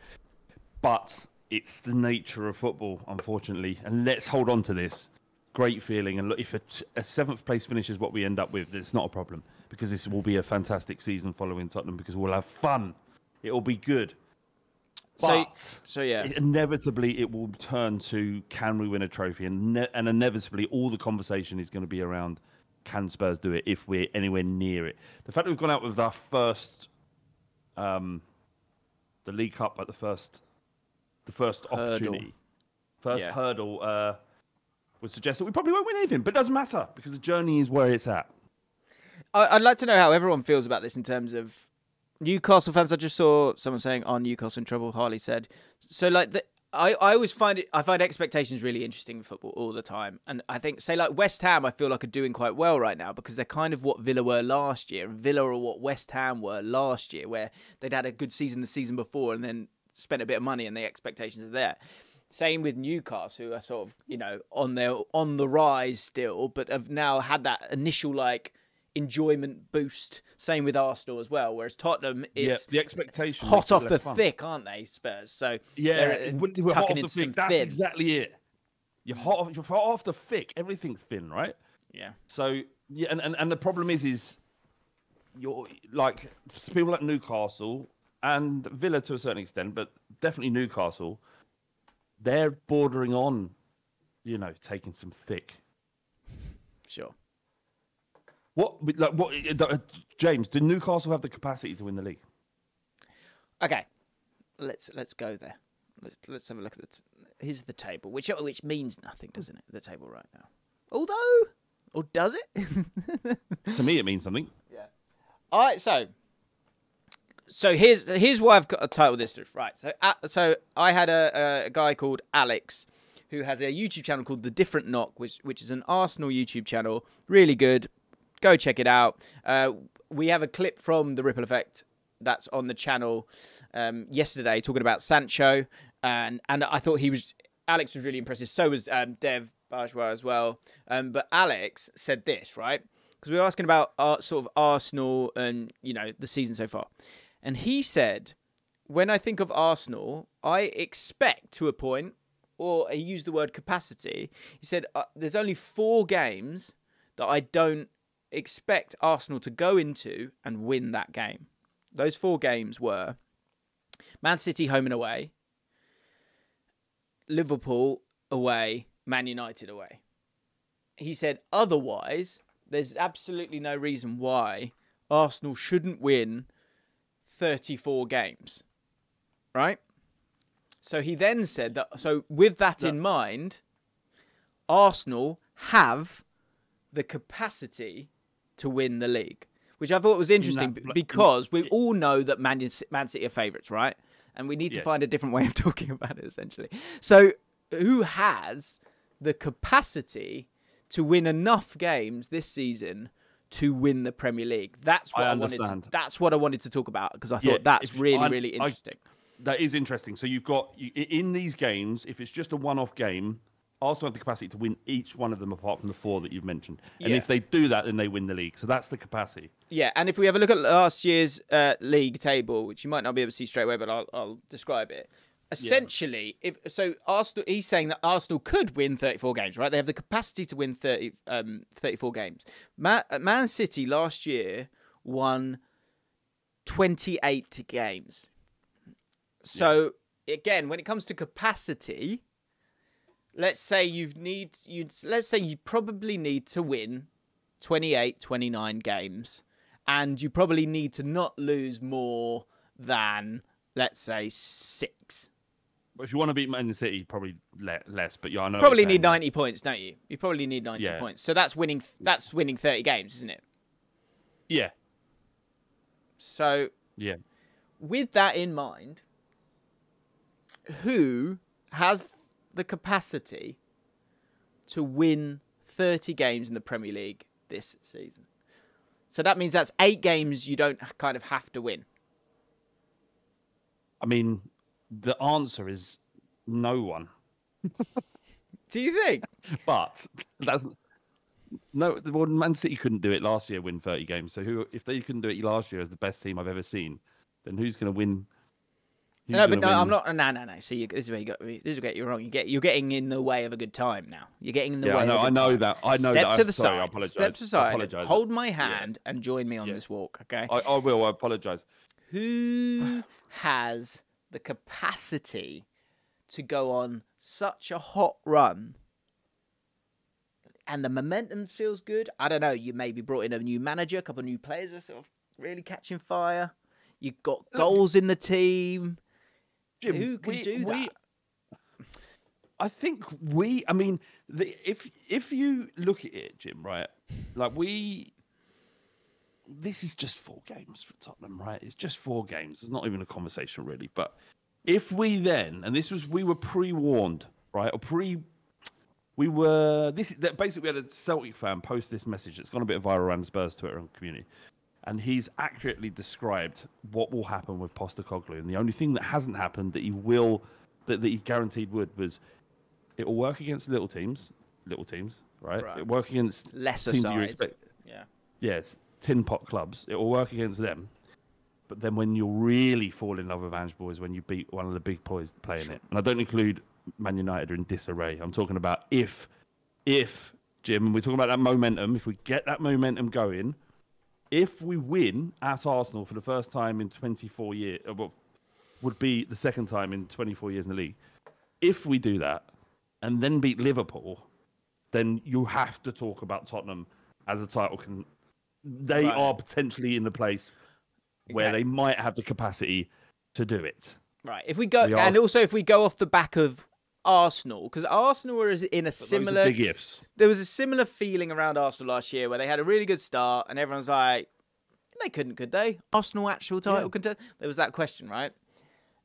But it's the nature of football, unfortunately. And let's hold on to this great feeling. And look, if a, a seventh place finish is what we end up with, it's not a problem because this will be a fantastic season following Tottenham because we'll have fun. It will be good. So- But So yeah, inevitably, it will turn to can we win a trophy, and ne- and inevitably, all the conversation is going to be around can Spurs do it if we're anywhere near it. The fact that we've gone out with our first, um, the League Cup at the first, the first Hurdle. opportunity, first Yeah. hurdle, uh, would suggest that we probably won't win anything, but it doesn't matter because the journey is where it's at. I'd like to know how everyone feels about this in terms of Newcastle fans. I just saw someone saying, "On Newcastle in trouble." Harley said, "So like the." I, I always find it I find expectations really interesting in football all the time. And I think say like West Ham I feel like are doing quite well right now because they're kind of what Villa were last year. Villa are what West Ham were last year, where they'd had a good season the season before and then spent a bit of money and the expectations are there. Same with Newcastle, who are sort of you know on their on the rise still, but have now had that initial like enjoyment boost. Same with Arsenal as well. Whereas Tottenham, Yeah, it's the expectation. hot off the fun. thick, aren't they, Spurs? So Yeah, they're, it uh, we're hot off in the thick. That's thin. exactly it. You're hot off, you're hot off the thick. Everything's thin, right? Yeah, So yeah, and, and, and the problem is, is you're like people like Newcastle and Villa to a certain extent, but definitely Newcastle. They're bordering on, you know, taking some thick. sure. What like what? uh, James, do Newcastle have the capacity to win the league? Okay, let's let's go there. Let's let's have a look at the. T- here's the table, which which means nothing, doesn't it? The table right now. Although, or does it? to me, it means something. yeah. All right, so. So here's here's why I've got a title this with. Right. So uh, so I had a, a guy called Alex, who has a YouTube channel called The Different Knock, which which is an Arsenal YouTube channel. Really good. Go check it out. Uh, we have a clip from the Ripple Effect that's on the channel um, yesterday talking about Sancho, and and I thought he was Alex was really impressive. So was um, Dev Bajwa as well. Um, but Alex said this right because we were asking about uh, sort of Arsenal and you know the season so far, and he said when I think of Arsenal, I expect to a point, or he used the word capacity. He said uh, there's only four games that I don't expect Arsenal to go into and win that game. Those four games were Man City home and away, Liverpool away, Man United away. He said otherwise, there's absolutely no reason why Arsenal shouldn't win 34 games. Right? So he then said that so with that in mind, Arsenal have the capacity to win the league, which I thought was interesting No, because we all know that Man, Man City are favourites, right? And we need to find a different way of talking about it, essentially. So, who has the capacity to win enough games this season to win the Premier League? That's what I I, wanted. To, that's what I wanted to talk about because I thought Yeah, that's if- really, I- really I- interesting. That is interesting. So you've got in these games, if it's just a one-off game, Arsenal have the capacity to win each one of them apart from the four that you've mentioned. And Yeah. if they do that, then they win the league. So that's the capacity. Yeah, and if we have a look at last year's uh, league table, which you might not be able to see straight away, but I'll, I'll describe it. Essentially, if so, Arsenal. He's saying that Arsenal could win 34 games, right? They have the capacity to win 30, um, 34 games. Man, Man City last year won 28 games. So again, when it comes to capacity, let's say you need you let's say you probably need to win 28 29 games and you probably need to not lose more than let's say 6 But if you want to beat Man City, probably le- less. But yeah, I know. probably need 90 points don't you you probably need 90 Yeah. points so that's winning that's winning 30 games isn't it Yeah, so yeah. with that in mind who has the capacity to win 30 games in the Premier League this season so that means that's 8 games you don't kind of have to win I mean, the answer is no one. do you think But that's no. Well, Man City couldn't do it last year. Win thirty games. So who, if they couldn't do it last year as the best team I've ever seen, then who's going to win? No, but no, I'm not. No, no, no. See, this is where you got. This is where you wrong. You get. You're getting in the way of a good time now. You're getting in the Yeah, way. I know. Of a I good know time. that. I know Step that. to I'm the sorry, I apologize. Step to the I side. apologize. Hold my hand and join me on this walk. Okay. I, I will. I apologize. Who has the capacity to go on such a hot run? And the momentum feels good. I don't know. You maybe brought in a new manager, a couple of new players are sort of really catching fire. You've got goals in the team. Jim, Who can we- do we- that? I think we. I mean, the, if if you look at it, Jim, right? Like we. This is just four games for Tottenham, right? It's just four games. It's not even a conversation, really. But if we then, and this was, we were pre-warned, right? Or pre. We were this. That basically, we had a Celtic fan post this message. It's gone a bit viral around Spurs Twitter and community, and he's accurately described what will happen with Postecoglou. And the only thing that hasn't happened that he will, that, that he guaranteed would, was it will work against little teams, little teams, right? Right. It will work against Lesser teams you expect. Yeah. Yeah, it's tin pot clubs. It will work against them. But then when you'll really fall in love with Angeball when you beat one of the big boys playing it. And I don't include Man United are in disarray. I'm talking about if, if Jim, we're talking about that momentum. If we get that momentum going, if we win at Arsenal for the first time in 24 years, uh, well, would be the second time in 24 years in the league. If we do that and then beat Liverpool, then you have to talk about Tottenham as a title. Can they Right. are potentially in the place where they might have the capacity to do it. Right. If we go, We are- and also if we go off the back of Arsenal, because Arsenal were in a But those are similar. big ifs. There was a similar feeling around Arsenal last year where they had a really good start, and everyone's like, they couldn't, could they? Arsenal actual title Yeah. contest. There was that question, right?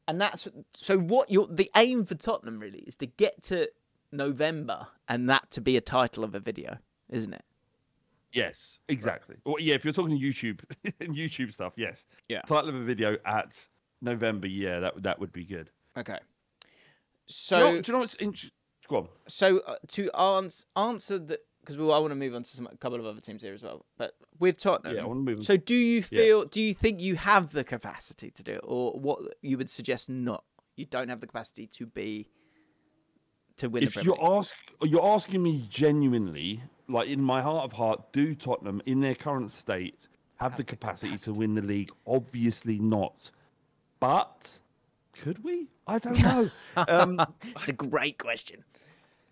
And that's so. What your the aim for Tottenham really is to get to November and that to be a title of a video, isn't it? Yes, exactly. Well, yeah, if you're talking YouTube and YouTube stuff, yes. Yeah. Title of a video at November, yeah, that that would be good. Okay. Do So you know, do you know what's interesting? Go on. So uh, to ans- answer the because I want to move on to some, a couple of other teams here as well. But with Tottenham, Yeah, I wanna move on. so do you Yeah. feel? Do you think you have the capacity to do it, or what you would suggest not? You don't have the capacity to be to win if you're ask, you're asking me genuinely, like in my heart of heart, do Tottenham in their current state have, the, capacity, to win the league? Obviously not. But could we? I don't know. um, it's a great question.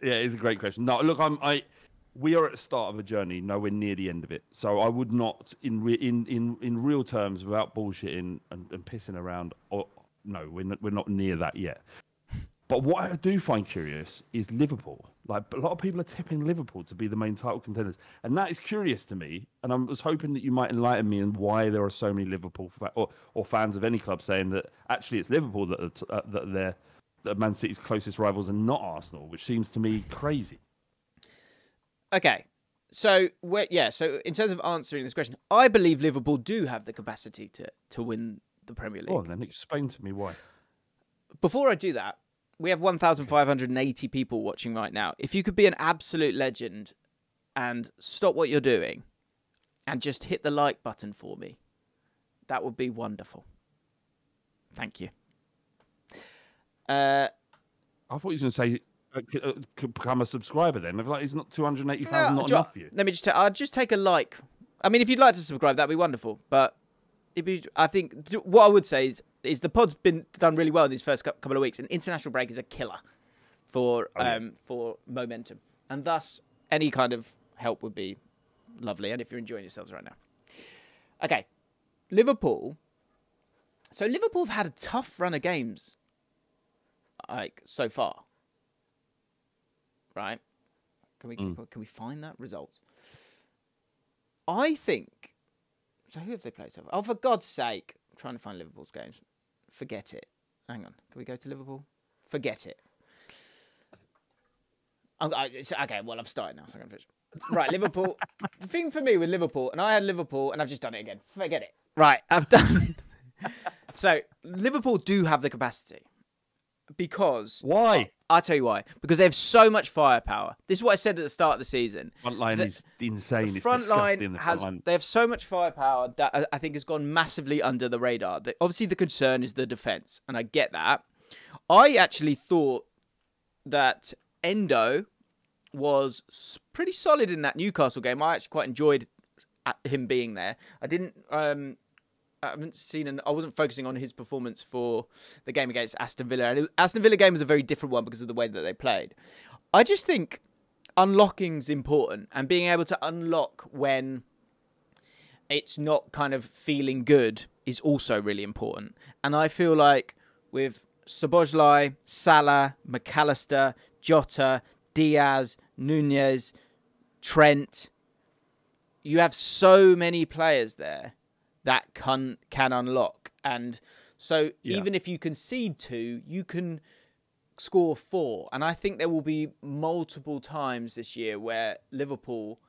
Yeah, it's a great question. No, look, I'm I. We are at the start of a journey, nowhere near the end of it. So I would not, in re, in, in in real terms, without bullshitting and, and pissing around. Or no, we're not, we're not near that yet. But what I do find curious is Liverpool. Like a lot of people are tipping Liverpool to be the main title contenders, and that is curious to me. And I was hoping that you might enlighten me on why there are so many Liverpool fa- or, or fans of any club saying that actually it's Liverpool that are, t- uh, that they're that Man City's closest rivals and not Arsenal, which seems to me crazy. Okay. So yeah. So in terms of answering this question, I believe Liverpool do have the capacity to to win the Premier League. On, then explain to me why. before I do that, we have 1,580 people watching right now. If you could be an absolute legend and stop what you're doing and just hit the like button for me, that would be wonderful. Thank you. Uh, I thought you were going to say uh, uh, could become a subscriber. Then, like, is not 280,000 no, not enough for you? Let me just. i I'll just take a like. I mean, if you'd like to subscribe, that'd be wonderful. But it'd be, I think what I would say is, is the pod's been done really well in these first couple of weeks, and international break is a killer for Oh, yeah. um for momentum, and thus any kind of help would be lovely. And if you're enjoying yourselves right now, okay, Liverpool. So Liverpool have had a tough run of games, like so far. Right? Can we Mm. can we find that results? I think. So who have they played so far? Oh, for God's sake! I'm trying to find Liverpool's games. Forget it. Hang on. Can we go to Liverpool? Forget it. I, okay, well I've started now, so I'm gonna finish. Right, Liverpool. the thing for me with Liverpool, and I had Liverpool, and I've just done it again. Forget it. Right, I've done. so Liverpool do have the capacity because Why? I'll tell you why. Because they have so much firepower. This is what I said at the start of the season. Front line The- is insane. The front line. The has front line. they have so much firepower that I- I think has gone massively under the radar. The- obviously, the concern is the defense, and I get that. I actually thought that Endo was pretty solid in that Newcastle game. I actually quite enjoyed uh, him being there. I didn't. Um, I haven't seen, and I wasn't focusing on his performance for the game against Aston Villa. And Aston Villa game was a very different one because of the way that they played. I just think unlocking's important, and being able to unlock when it's not kind of feeling good is also really important. And I feel like with Szoboszlai, Salah, Mac Allister, Jota, Diaz, Nunez, Trent, you have so many players there that can can unlock. And so Yeah. even if you concede two, you can score four. And I think there will be multiple times this year where Liverpool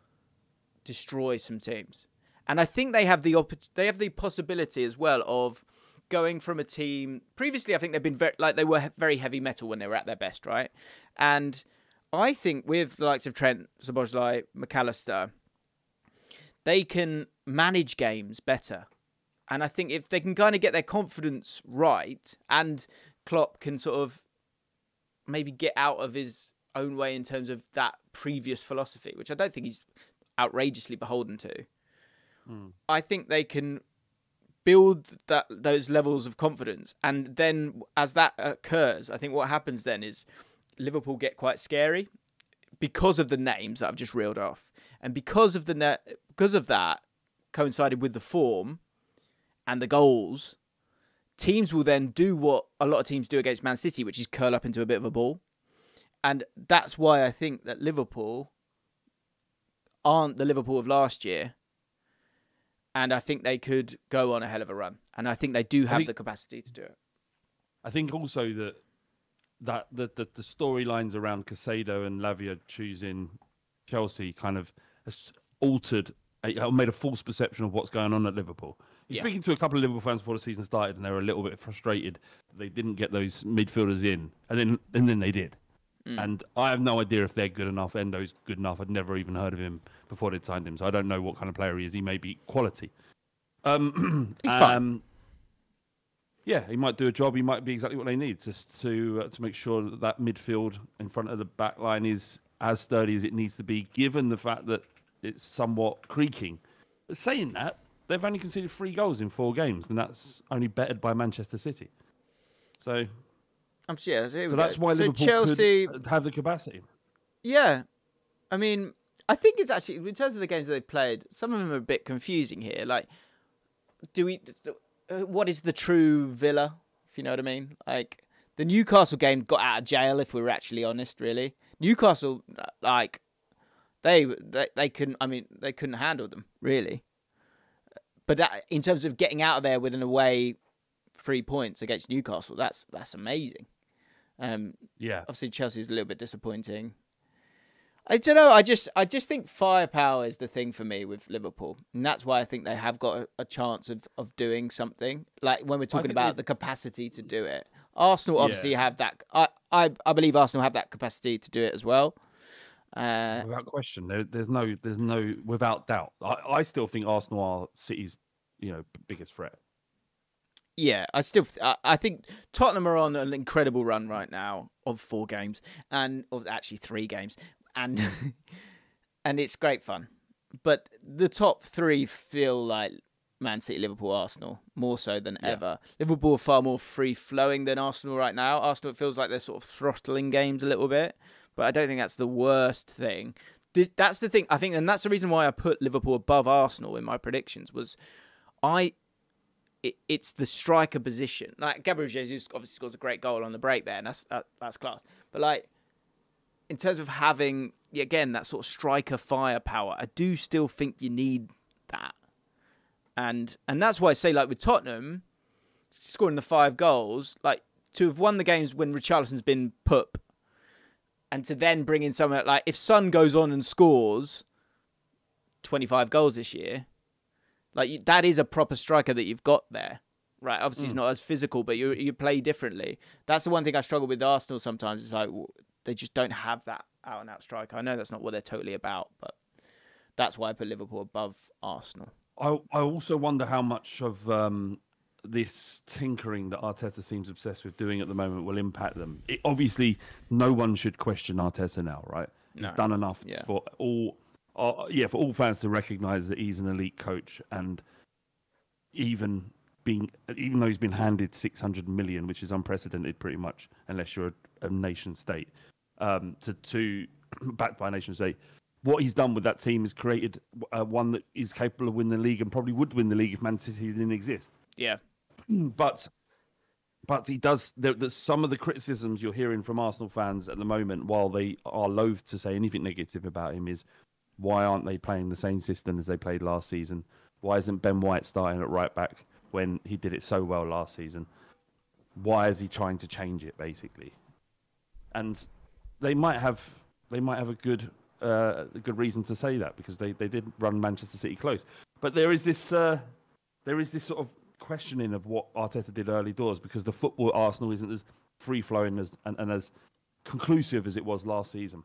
destroy some teams. and I think they have the opp- they have the possibility as well of going from a team. Previously, I think they've been very like they were very heavy metal when they were at their best, right? And I think with the likes of Trent, Szoboszlai, Mac Allister, they can manage games better. And I think if they can kind of get their confidence right, and Klopp can sort of maybe get out of his own way in terms of that previous philosophy, which I don't think he's outrageously beholden to. Hmm. I think they can build that those levels of confidence, and then as that occurs, I think what happens then is Liverpool get quite scary because of the names that I've just reeled off, and because of the ne- because of that coincided with the form and the goals. Teams will then do what a lot of teams do against Man City, which is curl up into a bit of a ball. And that's why I think that Liverpool aren't the Liverpool of last year. And I think they could go on a hell of a run. And I think they do have think- the capacity to do it. I think also that that the the, the storylines around Caicedo and Lavia choosing Chelsea kind of has altered, uh, made a false perception of what's going on at Liverpool. You're Yeah. speaking to a couple of Liverpool fans before the season started, and they were a little bit frustrated they didn't get those midfielders in, and then and then they did. And I have no idea if they're good enough. Endo's good enough. I'd never even heard of him before they'd signed him, so I don't know what kind of player he is. He may be quality. Um, He's fine. um, yeah, he might do a job. He might be exactly what they need just to uh, to make sure that that midfield in front of the back line is as sturdy as it needs to be, given the fact that it's somewhat creaking. But saying that, they've only conceded three goals in four games, and that's only bettered by Manchester City. So, I'm sure. Yeah, so that's why so Liverpool Chelsea, have the capacity. Yeah, I mean, I think it's actually in terms of the games that they've played. Some of them are a bit confusing here. Like, do we? Uh, what is the true Villa? If you know what I mean. Like the Newcastle game got out of jail. If we were actually honest, really, Newcastle like they they they couldn't. I mean, they couldn't handle them really. But that, in terms of getting out of there with an away three points against Newcastle, that's that's amazing. Um, Yeah, obviously Chelsea is a little bit disappointing. I don't know. I just I just think firepower is the thing for me with Liverpool, and that's why I think they have got a, a chance of, of doing something. Like when we're talking about they- the capacity to do it, Arsenal obviously Yeah. have that. I, I I believe Arsenal have that capacity to do it as well. Uh, without question. There, there's no, there's no, without doubt. I, I still think Arsenal are City's, you know, biggest threat. Yeah, I still I, I think Tottenham are on an incredible run right now of four games and of actually three games and and it's great fun. But the top 3 feel like Man City, Liverpool, Arsenal more so than Yeah. ever. Liverpool are far more free flowing than Arsenal right now. Arsenal it feels like they're sort of throttling games a little bit, but I don't think that's the worst thing. This, that's the thing I think, and that's the reason why I put Liverpool above Arsenal in my predictions. Was I it, it's the striker position. Like Gabriel Jesus obviously scores a great goal on the break there, and that's that, that's class. But like in terms of having again that sort of striker firepower, I do still think you need. And and that's why I say like with Tottenham scoring the five goals, like to have won the games when Richarlison's been pup, and to then bring in someone like if Son goes on and scores twenty five goals this year, like you- that is a proper striker that you've got there, right? Obviously, he's hmm. not as physical, but you you play differently. That's the one thing I struggle with Arsenal sometimes. It's like they just don't have that out and out striker. I know that's not what they're totally about, but that's why I put Liverpool above Arsenal. I I also wonder how much of um, this tinkering that Arteta seems obsessed with doing at the moment will impact them. It, obviously, no one should question Arteta now, right? He's done enough Yeah. for all, uh, yeah, for all fans to recognise that he's an elite coach, and even being, even though he's been handed 600 million, which is unprecedented, pretty much, unless you're a, a nation state, um, to to backed by a nation state what he's done with that team is created uh, one that is capable of winning the league and probably would win the league if Man City didn't exist. Yeah, But but he does. There, there's some of the criticisms you're hearing from Arsenal fans at the moment, while they are loath to say anything negative about him, is why aren't they playing the same system as they played last season? Why isn't Ben White starting at right back when he did it so well last season? Why is he trying to change it basically? And they might have they might have a good uh, a good reason to say that because they, they did run Manchester City close. But there is this, uh, there is this sort of questioning of what Arteta did early doors because the football at Arsenal isn't as free flowing as and, and as conclusive as it was last season.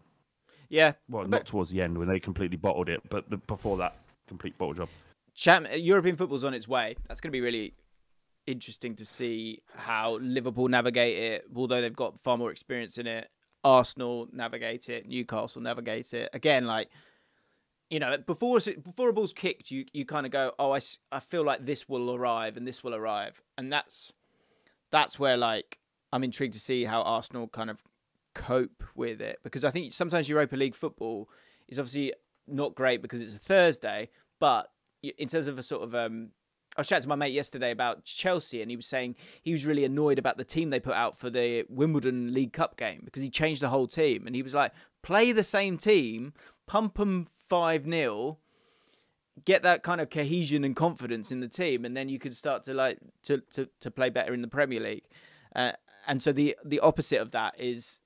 Yeah. Well, but not towards the end when they completely bottled it, but the, before that, complete bottle job. Cham- European football's on its way. That's going to be really interesting to see how Liverpool navigate it, although they've got far more experience in it. Arsenal navigate it, Newcastle navigate it. Again, like you know, before before a ball's kicked, you you kind of go, oh, I, I feel like this will arrive and this will arrive, and that's that's where like I'm intrigued to see how Arsenal kind of cope with it because I think sometimes Europa League football is obviously not great because it's a Thursday, but in terms of a sort of um, I was chatting to my mate yesterday about Chelsea, and he was saying he was really annoyed about the team they put out for the Wimbledon League Cup game because he changed the whole team, and he was like, play the same team, pump them five 0 get that kind of cohesion and confidence in the team, and then you can start to like to to, to play better in the Premier League. Uh, and so the the opposite of that is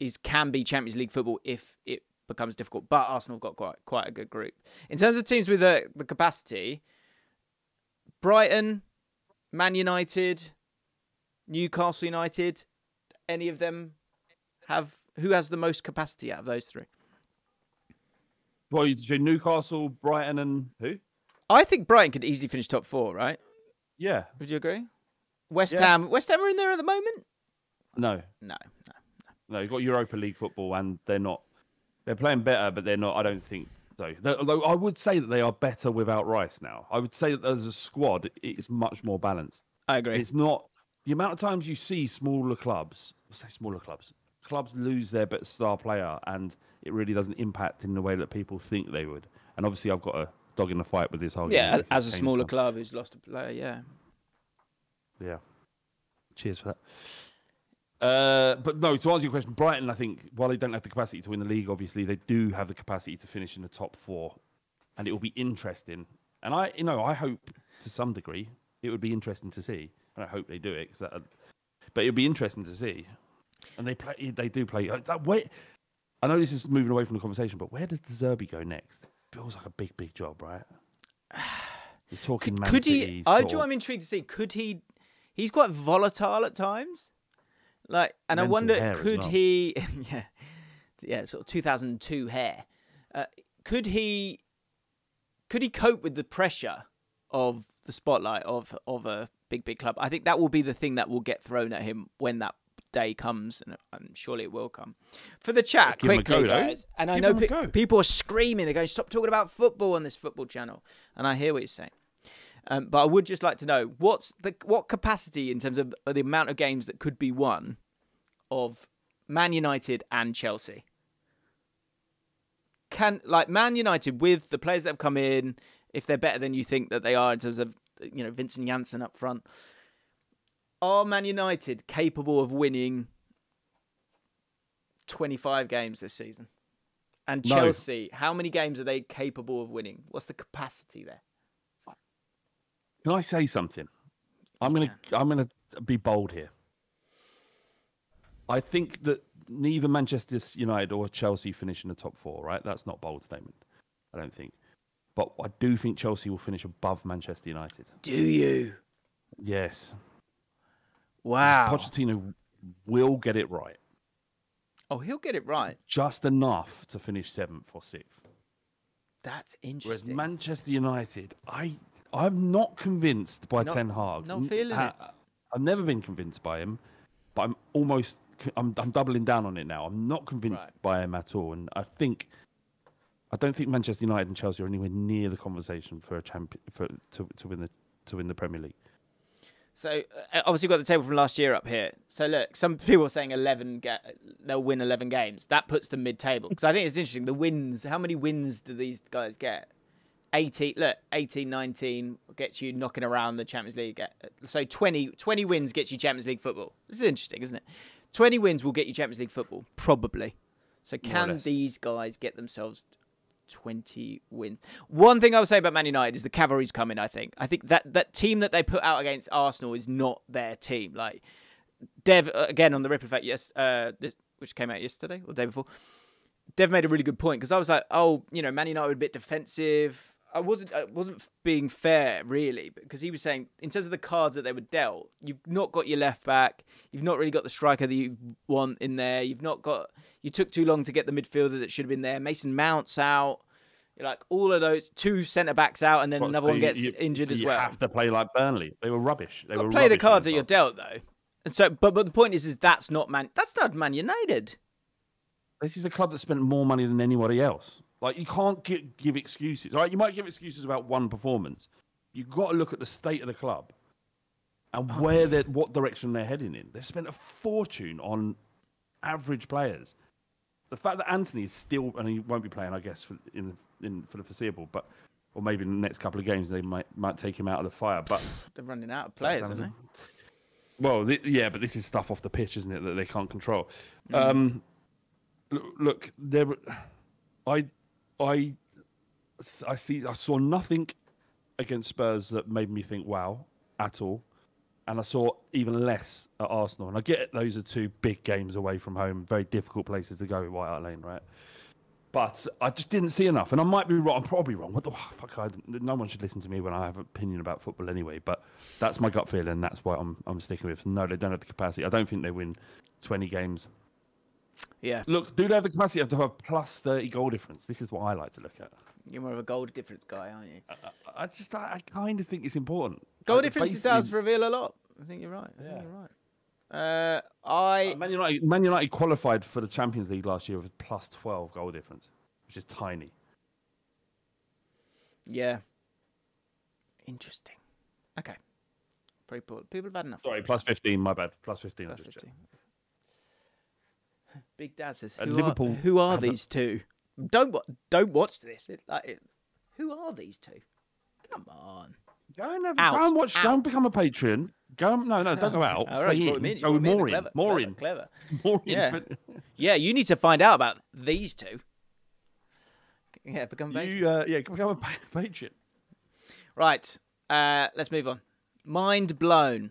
is can be Champions League football if it becomes difficult. But Arsenal got quite quite a good group in terms of teams with the the capacity. Brighton, Man United, Newcastle United, any of them have who has the most capacity out of those three? Well, you say Newcastle, Brighton, and who? I think Brighton could easily finish top four, right? Yeah. Would you agree? West Yeah. Ham, West Ham are in there at the moment. No, No, no. no. You've got Europa League football, and they're not. They're playing better, but they're not. I don't think They- Although I would say that they are better without Rice now. I would say that as a squad, it's much more balanced. I agree. It's not the amount of times you see smaller clubs. Say smaller clubs. Clubs lose their best star player, and it really doesn't impact in the way that people think they would. And obviously, I've got a dog in the fight with this whole. yeah, as a smaller club who's lost a player, yeah. Yeah. Cheers for that. Uh, but no, to answer your question, Brighton, I think, while they don't have the capacity to win the league, obviously they do have the capacity to finish in the top four, and it will be interesting. And I, you know, I hope to some degree it would be interesting to see, and I hope they do it. 'cause that, but it'll be interesting to see. And they play, they do play. uh, That way, I know this is moving away from the conversation, but where does De Zerbi go next? Feels like a big, big job, right? You're talking Man could City. he? I do. I'm intrigued to see. Could he? He's quite volatile at times. Like, and I wonder, could well. he? Yeah, yeah, sort of 2002 hair. Uh, could he? Could he cope with the pressure of the spotlight of of a big big club? I think that will be the thing that will get thrown at him when that day comes, and I'm surely it will come. For the chat, Give quickly, go, guys, and I know pe- people are screaming. They're going, "Stop talking about football on this football channel," and I hear what you're saying. Um, but I would just like to know what's the what capacity in terms of the amount of games that could be won of Man United and Chelsea. Can like Man United with the players that have come in, if they're better than you think that they are in terms of you know Vincent Janssen up front, are Man United capable of winning twenty five games this season? And No. Chelsea, how many games are they capable of winning? What's the capacity there? Can I say something? I'm gonna I'm gonna be bold here. I think that neither Manchester United or Chelsea finish in the top four, right? That's not a bold statement. I don't think. But I do think Chelsea will finish above Manchester United. Do you? Yes. Wow. Pochettino will get it right. Oh, he'll get it right. Just enough to finish seventh or sixth. That's interesting. Whereas. Manchester United, I I'm not convinced by Not- Ten Hag. not feeling I, I've never been convinced by him, but I'm almost I'm I'm doubling down on it now. I'm not convinced Right. by him at all, and I think I don't think Manchester United and Chelsea are anywhere near the conversation for a champion for to to win the to win the Premier League. So uh, obviously, we've got the table from last year up here. So look, some people are saying eleven. Ga- they'll win eleven games. That puts them mid-table. Because I think it's interesting. The wins. How many wins do these guys get? 18. Look, 18, 19 gets you knocking around the Champions League. Uh, So 20, 20 wins gets you Champions League football. This is interesting, isn't it? Twenty wins will get you Champions League football, probably. So can these guys get themselves 20 wins. One thing I would say about Man United is the cavalry's coming, I think. I think that that team that they put out against Arsenal is not their team. Like Dev uh, again on the Ripper effect yes uh which came out yesterday or the day before. Dev made a really good point because I was like, "Oh, you know, Man United were a bit defensive. I wasn't I wasn't being fair really because he was saying in terms of the cards that they were dealt, you've not got your left back, you've not really got the striker that you want in there, you've not got you took too long to get the midfielder that should have been there. Mason Mount's out. Like all of those two centre backs out, and then What, another so one gets you- injured as well. you have to play like Burnley. They were rubbish. They were play the cards that you're dealt though. And so, but but the point is, is that's not man. That's not Man United. This is a club that spent more money than anybody else. Like you can't gi- give excuses. All right, you might give excuses about one performance. You've got to look at the state of the club and Oh. where they what direction they're heading in. They've spent a fortune on average players. The fact that Antony is still and he won't be playing, I guess, for, in in for the foreseeable, but or maybe in the next couple of games they might might take him out of the fire. But They're running out of players, aren't they? Well, th- yeah, but this is stuff off the pitch, isn't it, that they can't control? Mm. Um, look, there, I, I, I see, I saw nothing against Spurs that made me think, wow, at all, and I saw even less at Arsenal. And I get those are two big games away from home, very difficult places to go with White Hart Lane, right? But I just didn't see enough, and I might be wrong. I'm probably wrong. What the oh, fuck? I, no one should listen to me when I have an opinion about football anyway. But that's my gut feeling. And that's what I'm I'm sticking with. No, they don't have the capacity. I don't think they win 20 games. They? Yeah, Look, do they have the capacity to have a plus 30 goal difference? This is what I like to look at. you're more of a goal difference guy, aren't you? I, I just I, I kind of think it's important. Goal Like, differences basically- does reveal a lot. I think you're right. I think Yeah. you're right. Uh, I Man United, Man United qualified for the Champions League last year with plus 12 goal difference, which is tiny. yeah. Interesting. Okay. Pretty poor. People have had enough. Sorry, plus 15. My bad. Plus 15. I Plus just 15. checked. Big Dad says, who Liverpool are, who are these two? Don't wa- don't watch this. It, like, it, who are these two? Come on. Go and, have, Out, go and watch. Go and become a patron. Go. and- No, no, don't go out. All right, Stay you in. in. Go brought him in. more. Clever, More clever, in. Clever. More in. Yeah. Yeah, you need to find out about these two. Yeah, become a patron. You, uh, yeah, become a pa- patron. Right. Uh, let's move on. Mind blown.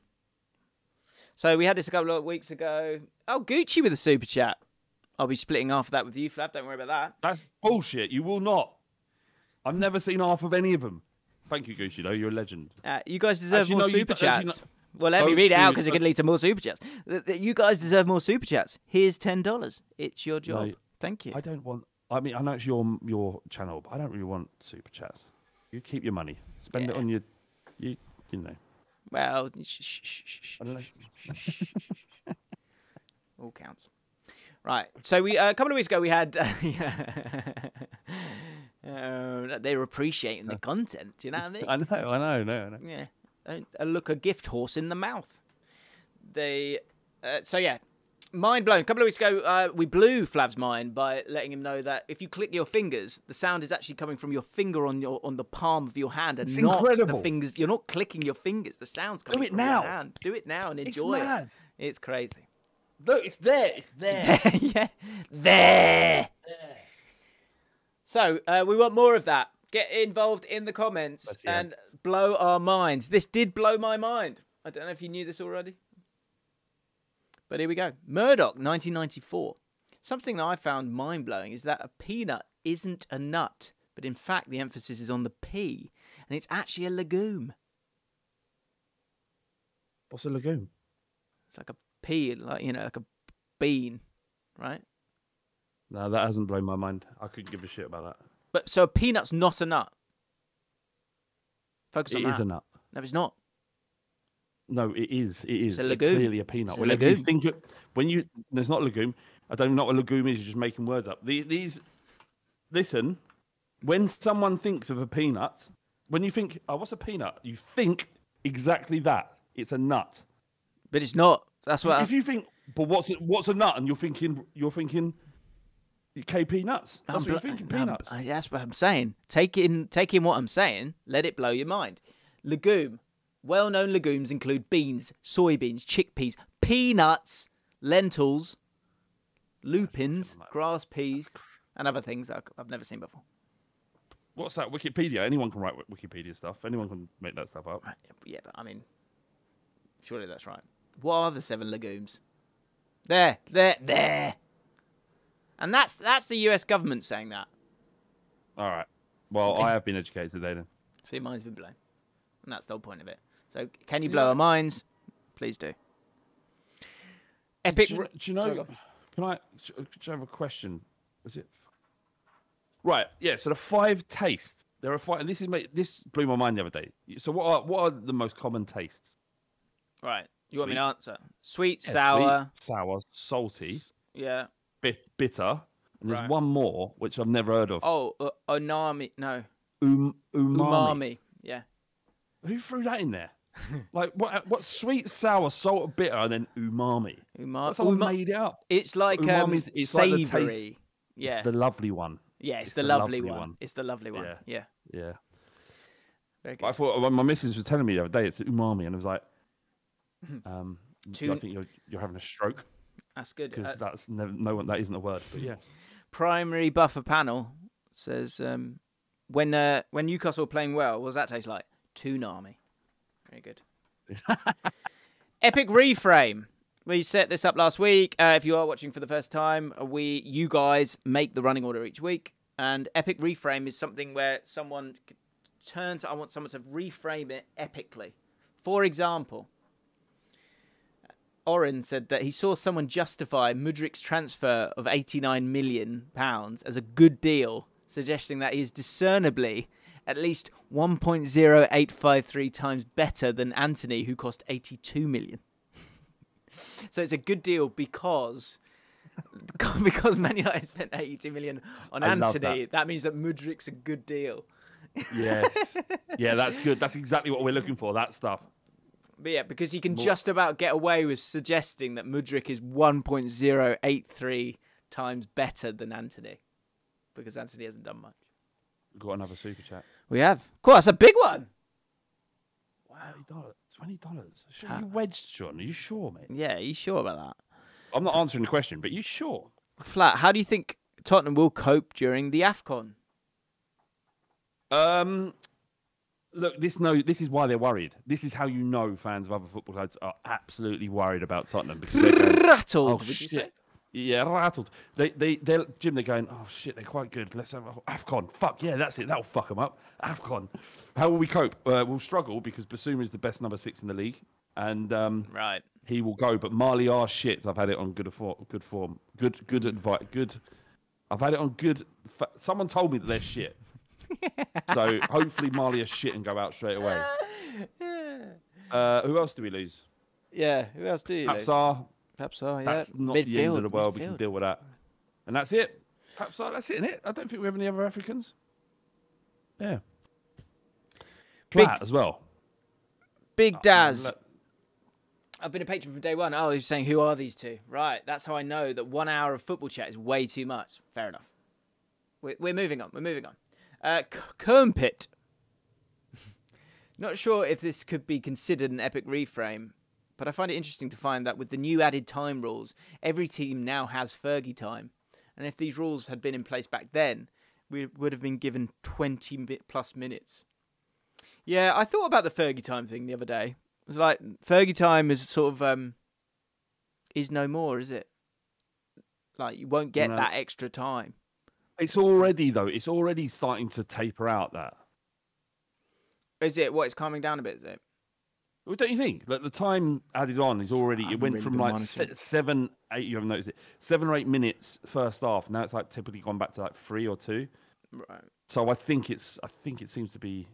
So we had this a couple of weeks ago. Oh, Gucci with a super chat. I'll be splitting half of that with you, Flav. Don't worry about that. That's bullshit. You will not. I've never seen half of any of them. Thank you, Gucci. Though you're a legend. Uh, you guys deserve Actually, more no, super chats. Well, let me read it out because it could lead to more super chats. You guys deserve more super chats. Here's ten dollars. It's your job. No, Thank you. I don't want. I mean, I know it's your your channel, but I don't really want super chats. You keep your money. Spend it on your, you you know. Well, sh- sh- sh- sh- I don't know. All counts. Right. So we uh, a couple of weeks ago we had. Uh, they were appreciating the content. You know what I mean? I know. I know. I know. I know. Yeah. A, look a gift horse in the mouth. They. Uh, so yeah. Mind blown. A couple of weeks ago, uh, we blew Flav's mind by letting him know that if you click your fingers, the sound is actually coming from your finger on your on the palm of your hand, and It's not incredible. the fingers. You're not clicking your fingers. The sound's coming it from now. your hand. Do it now and It's enjoy it. It's crazy. Look, it's there. It's there. yeah, there. So uh, we want more of that. Get involved in the comments That's the end. and blow our minds. This did blow my mind. I don't know if you knew this already, but here we go. Murdoch, 1994. Something that I found mind blowing is that a peanut isn't a nut, but in fact the emphasis is on the pea, and it's actually a legume. What's a legume? It's like a pea, like you know, like a bean, right? No, that hasn't blown my mind. I couldn't give a shit about that. But so a peanut's not a nut. Focus on It that. is a nut. No, it's not. No, it is. It is It's a It's legume. clearly a peanut. It's a Whenever you legume. think it, when you, there's not a legume. I don't know what a legume is. You're just making words up. The- These, listen, when someone thinks of a peanut, when you think, oh, what's a peanut? You think exactly that. It's a nut. But it's not. That's what. if you think, but what's a, what's a nut? And you're thinking, you're thinking, KP nuts. That's I'm what you're bl- thinking. no, Peanuts. I- that's what I'm saying. Take in, take in what I'm saying. Let it blow your mind. Legume. Well-known legumes include beans, soybeans, chickpeas, peanuts, lentils, lupins, grass peas, and other things that I've never seen before. What's that? Wikipedia. Anyone can write Wikipedia stuff. Anyone can make that stuff up. Yeah, but I mean, surely that's right. What are the seven legumes? There, there, there. And that's that's the U.S. government saying that. All right. Well, I have been educated today then. See, mine's been blown. And that's the whole point of it. So, can you blow our minds? Please do. Epic. Do you, do you know? Sorry, go can I? Do you have a question? Is it? Right. Yeah. So the five tastes. There are five. And this is ma- this blew my mind the other day. So what are what are the most common tastes? Right. You want me to answer? Sweet, Yeah, sour. sweet, sour, salty, Yeah. bit, bitter, and there's Right. one more which I've never heard of. Oh, uh, onami. No. Um, umami. Umami. Yeah. Who threw that in there? like what? What sweet, sour, salt, bitter, and then umami. Umami. Someone made it up. It's like um, Umami's- it's like the savory. taste- yeah. It's the lovely one. yeah, it's, the, lovely, one. It's the lovely one. Yeah. Yeah. Yeah. Very But I good. thought when my missus was telling me the other day it's umami, and I was like, um, Tune- I think you're you're having a stroke That's good. because Uh, that's never, no one that isn't a word. But yeah, primary buffer panel says um, when uh, when Newcastle are playing well, what does that taste like? Toonami. Very good. Epic reframe. We set this up last week. Uh, if you are watching for the first time, we you guys make the running order each week, and epic reframe is something where someone turns. I want someone to reframe it epically. For example, Oren said that he saw someone justify Mudryk's transfer of 89 million pounds as a good deal, suggesting that he is discernibly at least 1.0853 times better than Antony, who cost 82 million. so it's a good deal because because Man United spent 82 million on I Antony. That. means that Mudryk's a good deal. yes, yeah, that's good. That's exactly what we're looking for. That stuff. But yeah, because he can just about get away with suggesting that Mudryk is 1.083 times better than Antony. Because Antony hasn't done much. We've got another super chat. We have. Cool, that's a big one. Twenty dollars. Twenty dollars. How- You wedged, Sean. Are you sure, mate? Yeah, are you sure about that? I'm not answering the question, but you sure? Flat, how do you think Tottenham will cope during the AFCON? Um, look, this no, this is why they're worried. This is how you know fans of other football clubs are absolutely worried about Tottenham because they're going, Rattled, oh would you shit. say? Yeah, rattled. They, they, they're Jim. They're going. Oh shit, they're quite good. Let's have a, Afcon. Fuck yeah, that's it. That'll fuck them up. Afcon. How will we cope? Uh, we'll struggle because Bissouma is the best number six in the league, and um, Right. he will go. But Mali are shit. I've had it on good form. Good form. Good good advice. Good. I've had it on good. Fa- Someone told me that they're shit. So hopefully Mali are shit and go out straight away. Uh, who else do we lose? Yeah, who else do you lose? Pape Sarr. Perhaps so, yeah. That's not the end of the world. We can deal with that. And that's it. Pape Sarr, that's it, innit? I don't think we have any other Africans. Yeah. Big- Platt as well. Big Daz. I've been a patron from day one. Oh, he's saying, who are these two? Right, that's how I know that one hour of football chat is way too much. Fair enough. We're, we're moving on. We're moving on. Uh, Kermpit. Not sure if this could be considered an epic reframe, but I find it interesting to find that with the new added time rules, every team now has Fergie time. And if these rules had been in place back then, we would have been given 20 mi- plus minutes. Yeah, I thought about the Fergie time thing the other day. It was like Fergie time is sort of um is no more, is it? Like you won't get No. that extra time. It's already, though, it's already starting to taper out that. Is it what it's calming down a bit, is it? Well, don't you think? Like the time added on is already, it went really from like se- seven, eight, you haven't noticed it, seven or eight minutes first half. Now it's like typically gone back to like three or two. Right. So I think it's, I think it seems to be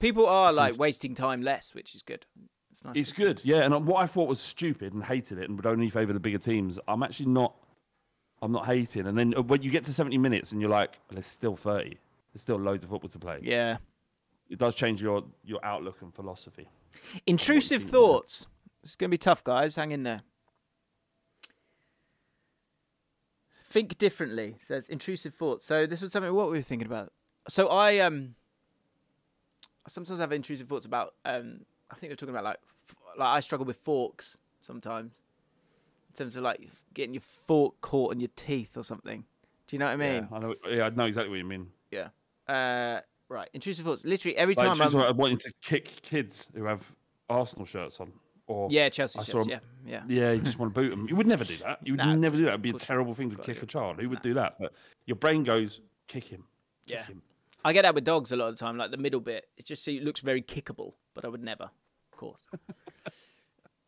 People are like wasting time less, which is good. It's nice. It's to see. good, yeah. And what I thought was stupid and hated it and would only favour the bigger teams, I'm actually not. I'm not hating. And then uh, when you get to 70 minutes and you're like, there's still 30. There's still loads of football to play. Yeah. It does change your your outlook and philosophy. Intrusive think about it. thoughts. It's going to be tough, guys. Hang in there. Think differently says intrusive thoughts. So this was something what we were thinking about. So I um I sometimes have intrusive thoughts about um I think we we're talking about like f- like I struggle with forks sometimes in terms of like getting your fork caught in your teeth or something. Do you know what I mean? yeah, I know. Yeah, I know exactly what you mean. Yeah. Uh, right. Intrusive thoughts. Literally every Like, time I'm wanting to kick kids who have Arsenal shirts on, or yeah Chelsea I shirts. Yeah. Yeah. yeah, you just want to boot them. You would never do that. You would Nah, never do that. It'd be a terrible thing to kick do a child. Who would do that? But your brain goes, kick him, kick Yeah. him. I get that with dogs a lot of the time. Like the middle bit, it just see, it looks very kickable, but I would never, of course.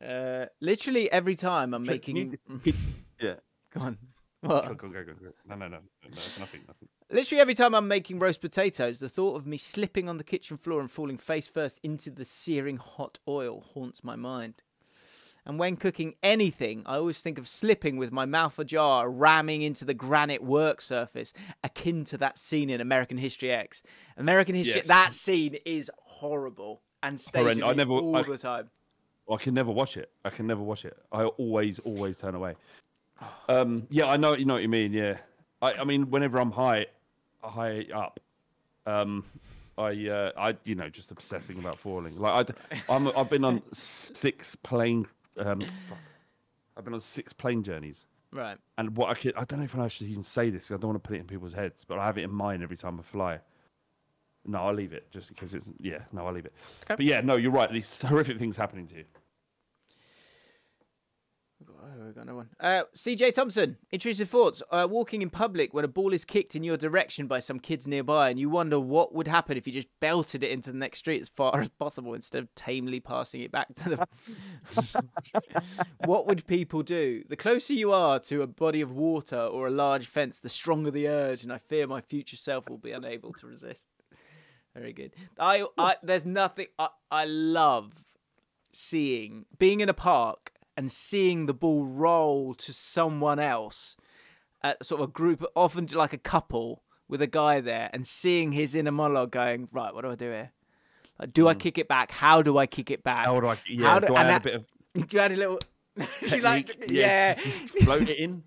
uh, literally every time I'm making. yeah. Go on. What? Go, go, go, go, go. No, no, no, no, no, nothing, nothing. Literally every time I'm making roast potatoes, the thought of me slipping on the kitchen floor and falling face first into the searing hot oil haunts my mind. And when cooking anything, I always think of slipping with my mouth ajar, ramming into the granite work surface, akin to that scene in American History X. American History, Yes. that scene is horrible and Horrend- I never- all I- the time. I can never watch it. I can never watch it. I always, always turn away. Um, yeah, I know. You know what you mean. Yeah. I, I mean, whenever I'm high, high up, um, I, uh, I, you know, just obsessing about falling. Like I, I'm, I've been on six plane. Um. I've been on six plane journeys. Right. And what I could, I don't know if I should even say this 'cause I don't want to put it in people's heads, but I have it in mind every time I fly. No, I'll leave it just because it's yeah. No, I'll leave it. Okay. But yeah, no, you're right. These horrific things happening to you. Oh, we got no one. Uh, CJ Thompson, intrusive thoughts. Uh, walking in public when a ball is kicked in your direction by some kids nearby, and you wonder what would happen if you just belted it into the next street as far as possible instead of tamely passing it back to the. what would people do? The closer you are to a body of water or a large fence, the stronger the urge, and I fear my future self will be unable to resist. Very good. I, I there's nothing I, I love seeing being in a park and seeing the ball roll to someone else, uh, sort of a group, often like a couple with a guy there, and seeing his inner monologue going, right, what do I do here? Like, do I kick it back? How do I kick it back? How do I? Yeah, How do, do- I add that- a bit of do you add a little? do you like? technique? yeah, float it in.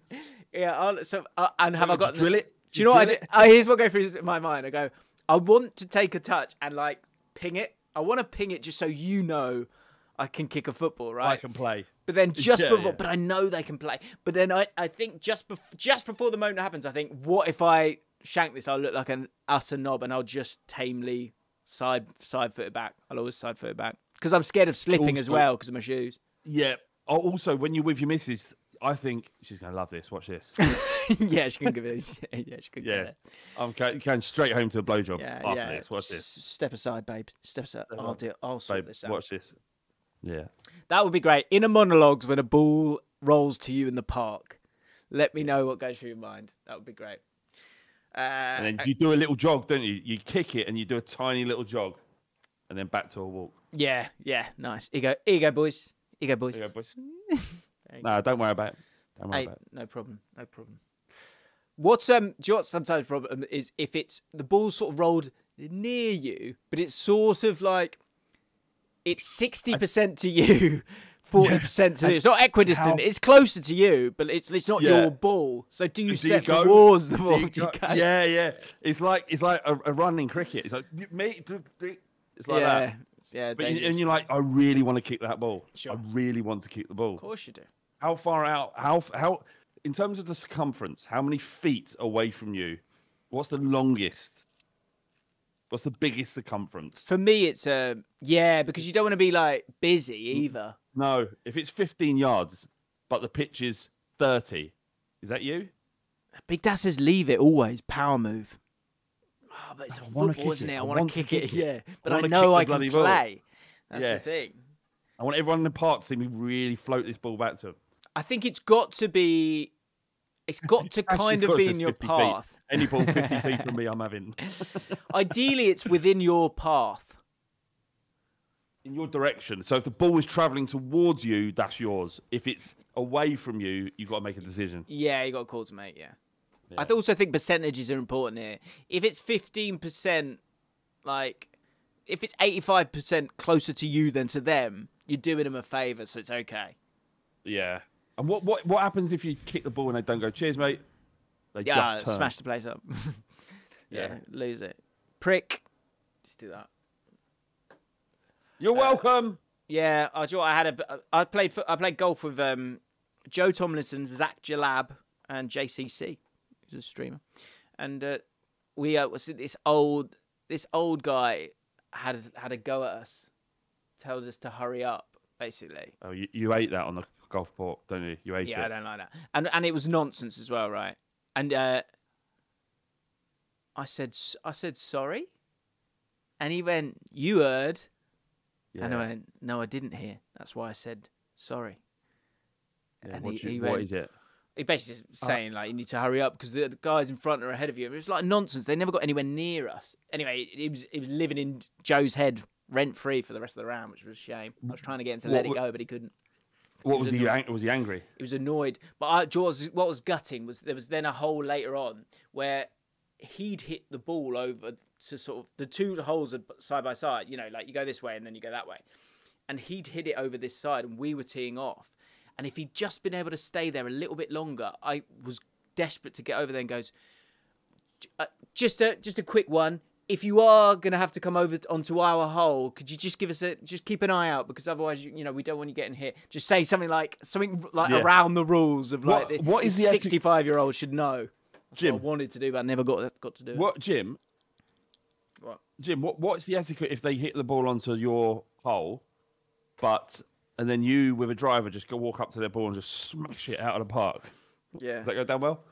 yeah. I'll, so, uh, and have I got drill it? Do you know what I do? Uh, here's what goes through my mind. I go, I want to take a touch and like ping it. I want to ping it just so you know I can kick a football, right? I can play. But then just Yeah, before, yeah. but I know they can play. But then I, I think just bef- just before the moment happens, I think, what if I shank this? I'll look like an utter knob, and I'll just tamely side side foot it back. I'll always side foot it back because I'm scared of slipping as well because of my shoes. Yeah. Oh, also, when you're with your missus, I think she's gonna love this. Watch this. yeah, she can give it. A, yeah, she can give Yeah. it. I'm going, going straight home to a blowjob Yeah, after yeah. this. Watch this, Step aside, babe. Step aside. I'll on. do. it. I'll sort babe. this out. Watch this. Yeah. That would be great. In a monologues when a ball rolls to you in the park. Let me know what goes through your mind. That would be great. Uh, And then you do a little jog, don't you? You kick it and you do a tiny little jog, and then back to a walk. yeah, yeah, nice. Here you go, here you go, boys. Here you go, boys. There you go, boys. No, don't worry about it. Don't worry Hey, about it. no problem, no problem. What's um? Do you know what sometimes problem is if it's the ball sort of rolled near you, but it's sort of like it's sixty percent to you, forty percent to you. It's not equidistant. How- It's closer to you, but it's it's not Yeah. your ball. So do you Do step go- towards the do ball? you Do you go- yeah, yeah. It's like it's like a, a run in cricket. It's like me. It's like yeah, that. yeah. But you, and you're like, I really want to kick that ball. Sure. I really want to kick the ball. of course you do. How far out? How how? In terms of the circumference, how many feet away from you? What's the longest? What's the biggest circumference? For me, it's a yeah because you don't want to be like busy either. No, if it's 15 yards, but the pitch is 30, is that you? Big Dad says leave it always. Power move. Oh, but it's a I wanna football, isn't it. it? I I want want to to kick it. it. Yeah, but I I, know I can bloody ball. play. That's Yes. the thing. I want everyone in the park to see me really float this ball back to him. I think it's got to be. It's got to kind of be in your 50 feet. path. Any ball 50 feet from me, I'm having. Ideally, it's within your path. In your direction. So if the ball is travelling towards you, that's yours. If it's away from you, you've got to make a decision. Yeah, you got a call to make. Yeah. I Yeah. th- also think percentages are important here. If it's fifteen percent, like, if it's eighty-five percent closer to you than to them, you're doing them a favour, so it's okay. Yeah. And what, what, what happens if you kick the ball and they don't go, cheers, mate? They Yeah, just turn. smash the place up. yeah, Yeah. lose it. Prick. Just do that. You're welcome. Yeah, I, do you know what, I had a. I played. I played golf with um, Joe Tomlinson, Zach Jalab, and JCC, who's a streamer, and uh, we uh, was this old. This old guy had had a go at us, told us to hurry up, basically. Oh, you, you ate that on the golf court, don't you? You ate Yeah, I don't like that, and and it was nonsense as well, right? And uh, I said, "S- I said sorry, and he went, you heard, and I went, no, I didn't hear. That's why I said sorry. Yeah, and what, he- you- he went- is it? He basically Uh, saying like you need to hurry up because the, the guys in front are ahead of you. It was like nonsense. They never got anywhere near us. Anyway, it was it was living in Joe's head rent free for the rest of the round, which was a shame. I was trying to get him to What let it go, but he couldn't. What was was he? Ang- was he angry? He was annoyed. But I, Jaws, what was gutting was there was then a hole later on where he'd hit the ball over to sort of the two holes are side by side. You know, like you go this way and then you go that way, and he'd hit it over this side, and we were teeing off. And if he'd just been able to stay there a little bit longer, I was desperate to get over there and goes, uh, just a just a quick one. If you are gonna have to come over onto our hole, could you just give us a just keep an eye out because otherwise you, you know we don't want you getting hit. Just say something like something like Yeah. around the rules of like What- what is the eti- sixty-five year old should know. That's Jim. wanted to do, but I never got got to do it. What, Jim? What? Jim, what what's the etiquette if they hit the ball onto your hole, but and then you with a driver just go walk up to their ball and just smash it out of the park? Yeah, Does that go down well?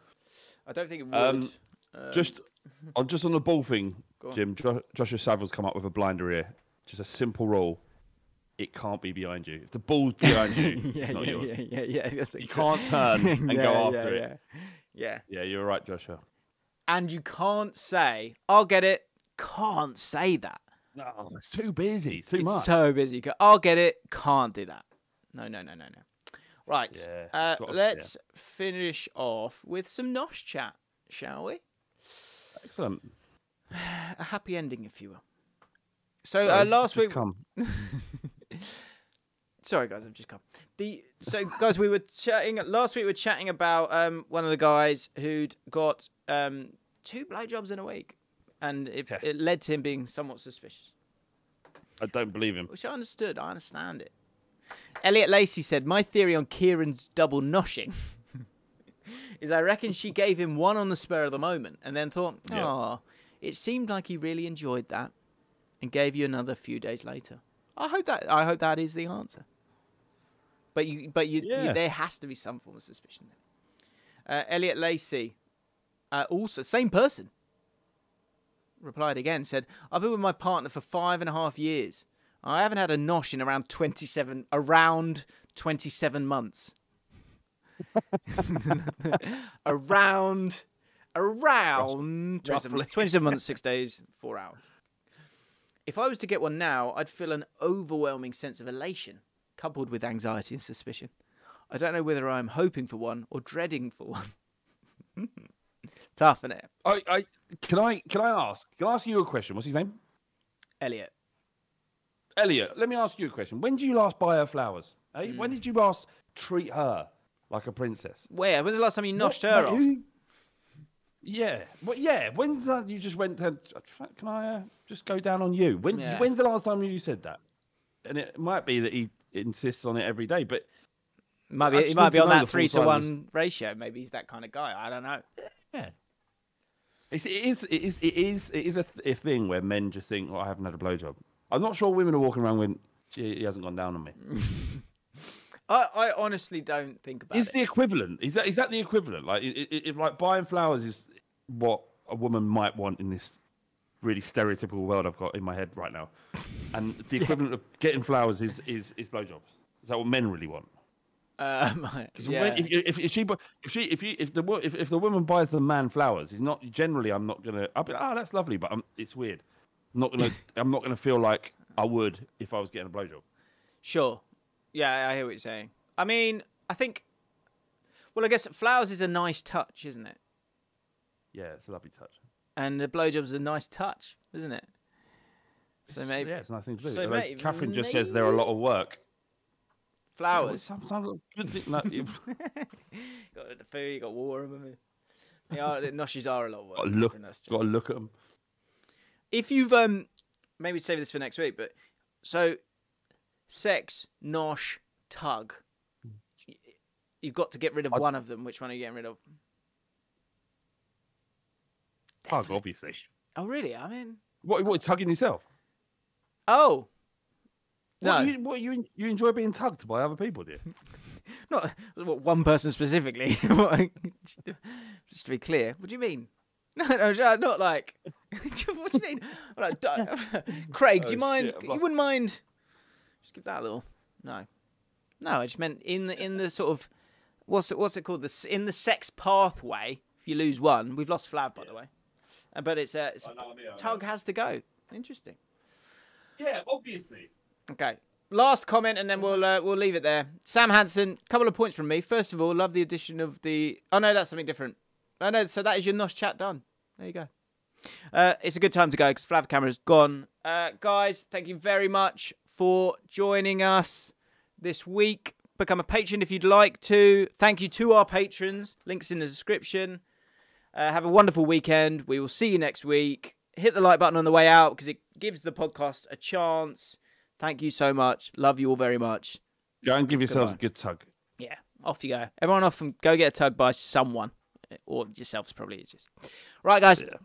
I don't think it would. Um, Um, just on just on the ball thing, Jim. Joshua Savile's come up with a blinder here. Just a simple rule: it can't be behind you. If the ball's behind you, yeah, it's not yeah, yours. yeah, yeah, yeah, that's You can't turn and Yeah, go yeah, after it. Yeah. yeah, Yeah, you're right, Joshua. and you can't say, "I'll get it." Can't say that. No, it's too busy. It's too it's much. so busy. I'll get it. Can't do that. No, no, no, no, no. Right. Yeah, uh, let's finish off with some Nosh chat, shall we? Excellent. A happy ending, if you will. So Sorry, uh, last week, come. sorry guys, I've just come. The so guys, we were chatting last week. We were chatting about um one of the guys who'd got um two blowjobs in a week, and it, Yeah. it led to him being somewhat suspicious. I don't believe him. Which I understood. I understand it. Elliot Lacey said, My theory on Kieran's double noshing is I reckon she gave him one on the spur of the moment and then thought, Yeah. oh, it seemed like he really enjoyed that and gave you another few days later. I hope that I hope that is the answer. But you but you, you- there has to be some form of suspicion there. Uh, Elliot Lacey, uh, also same person, replied again, said, I've been with my partner for five and a half years. I haven't had a nosh in around 27, around 27 months. around, around 27, 27 months, six days, four hours. If I was to get one now, I'd feel an overwhelming sense of elation, coupled with anxiety and suspicion. I don't know whether I'm hoping for one or dreading for one. Tough, isn't it? I, I can I can I ask? Can I ask you a question? What's his name? Elliot. Elliot. Let me ask you a question. When did you last buy her flowers? Eh? Hmm. When did you last treat her like a princess? Where? When's the last time you noshed her off? who- Yeah. Well, yeah. When's that you just went to? Can I uh, just go down on you? When? Yeah. When's the last time you said that? And it might be that he insists on it every day, but Might be, he might be on that three to one ratio. Maybe he's that kind of guy. I don't know. Yeah. It's, it is it is it is it is a, th- a thing where men just think, "Oh, I haven't had a blowjob." I'm not sure women are walking around when he hasn't gone down on me." I, I honestly don't think about Is it. the equivalent? Is that is that the equivalent? Like, if like buying flowers is what a woman might want in this really stereotypical world I've got in my head right now, and the equivalent of getting flowers is is is blowjobs. Is that what men really want? Um, yeah. when, if, if, she if she if you if the if, if the woman buys the man flowers, it's not generally. I'm not gonna. I'll be like, oh that's lovely, but I'm, it's weird. I'm not gonna. I'm not gonna feel like I would if I was getting a blowjob. Sure. Yeah, I hear what you're saying. I mean, I think. Well, I guess flowers is a nice touch, isn't it? Yeah, it's a lovely touch. And the blowjob's a nice touch, isn't it? So maybe yeah, it's a nice thing to do. so Although maybe- Catherine just says they're a lot of work. Yeah, flowers. Sometimes a good thing. Got the food, you got water. They are, the noshes are a lot of work. got to look. Got to look at them. if you've um maybe save this for next week, but so sex, nosh, tug. You've got to get rid of I- one of them. Which one are you getting rid of? Tug, obviously. Oh, really? I mean, What? What? Tugging yourself? oh, no, What, you, what you you enjoy being tugged by other people, do you? not what, one person specifically. Just to be clear, what do you mean? No, no, not like. what do you mean? Like, Craig, do you Oh, mind? shit, I've you wouldn't mind? Just give that a little. No, no. I just meant in the in the sort of what's it what's it called? The in the sex pathway. If you lose one, we've lost Flav by the way, uh, but it's, uh, it's Tug has to go. Interesting. Yeah, obviously. Okay. Last comment, and then we'll uh, we'll leave it there. Sam Hansen, a couple of points from me. First of all, love the addition of the. Oh no, that's something different. Oh no, so that is your Nosh chat done. There you go. Uh, it's a good time to go because Flav camera's gone. Uh, guys, thank you very much for joining us this week. Become a patron if you'd like to. Thank you to our patrons. Links in the description. Uh, have a wonderful weekend. We will see you next week. Hit the like button on the way out because it gives the podcast a chance. Thank you so much. Love you all very much. Go and give yourselves Goodbye. a good tug. Yeah, off you go. Everyone off and go get a tug by someone. Or yourselves probably easiest. Right, guys. Yeah.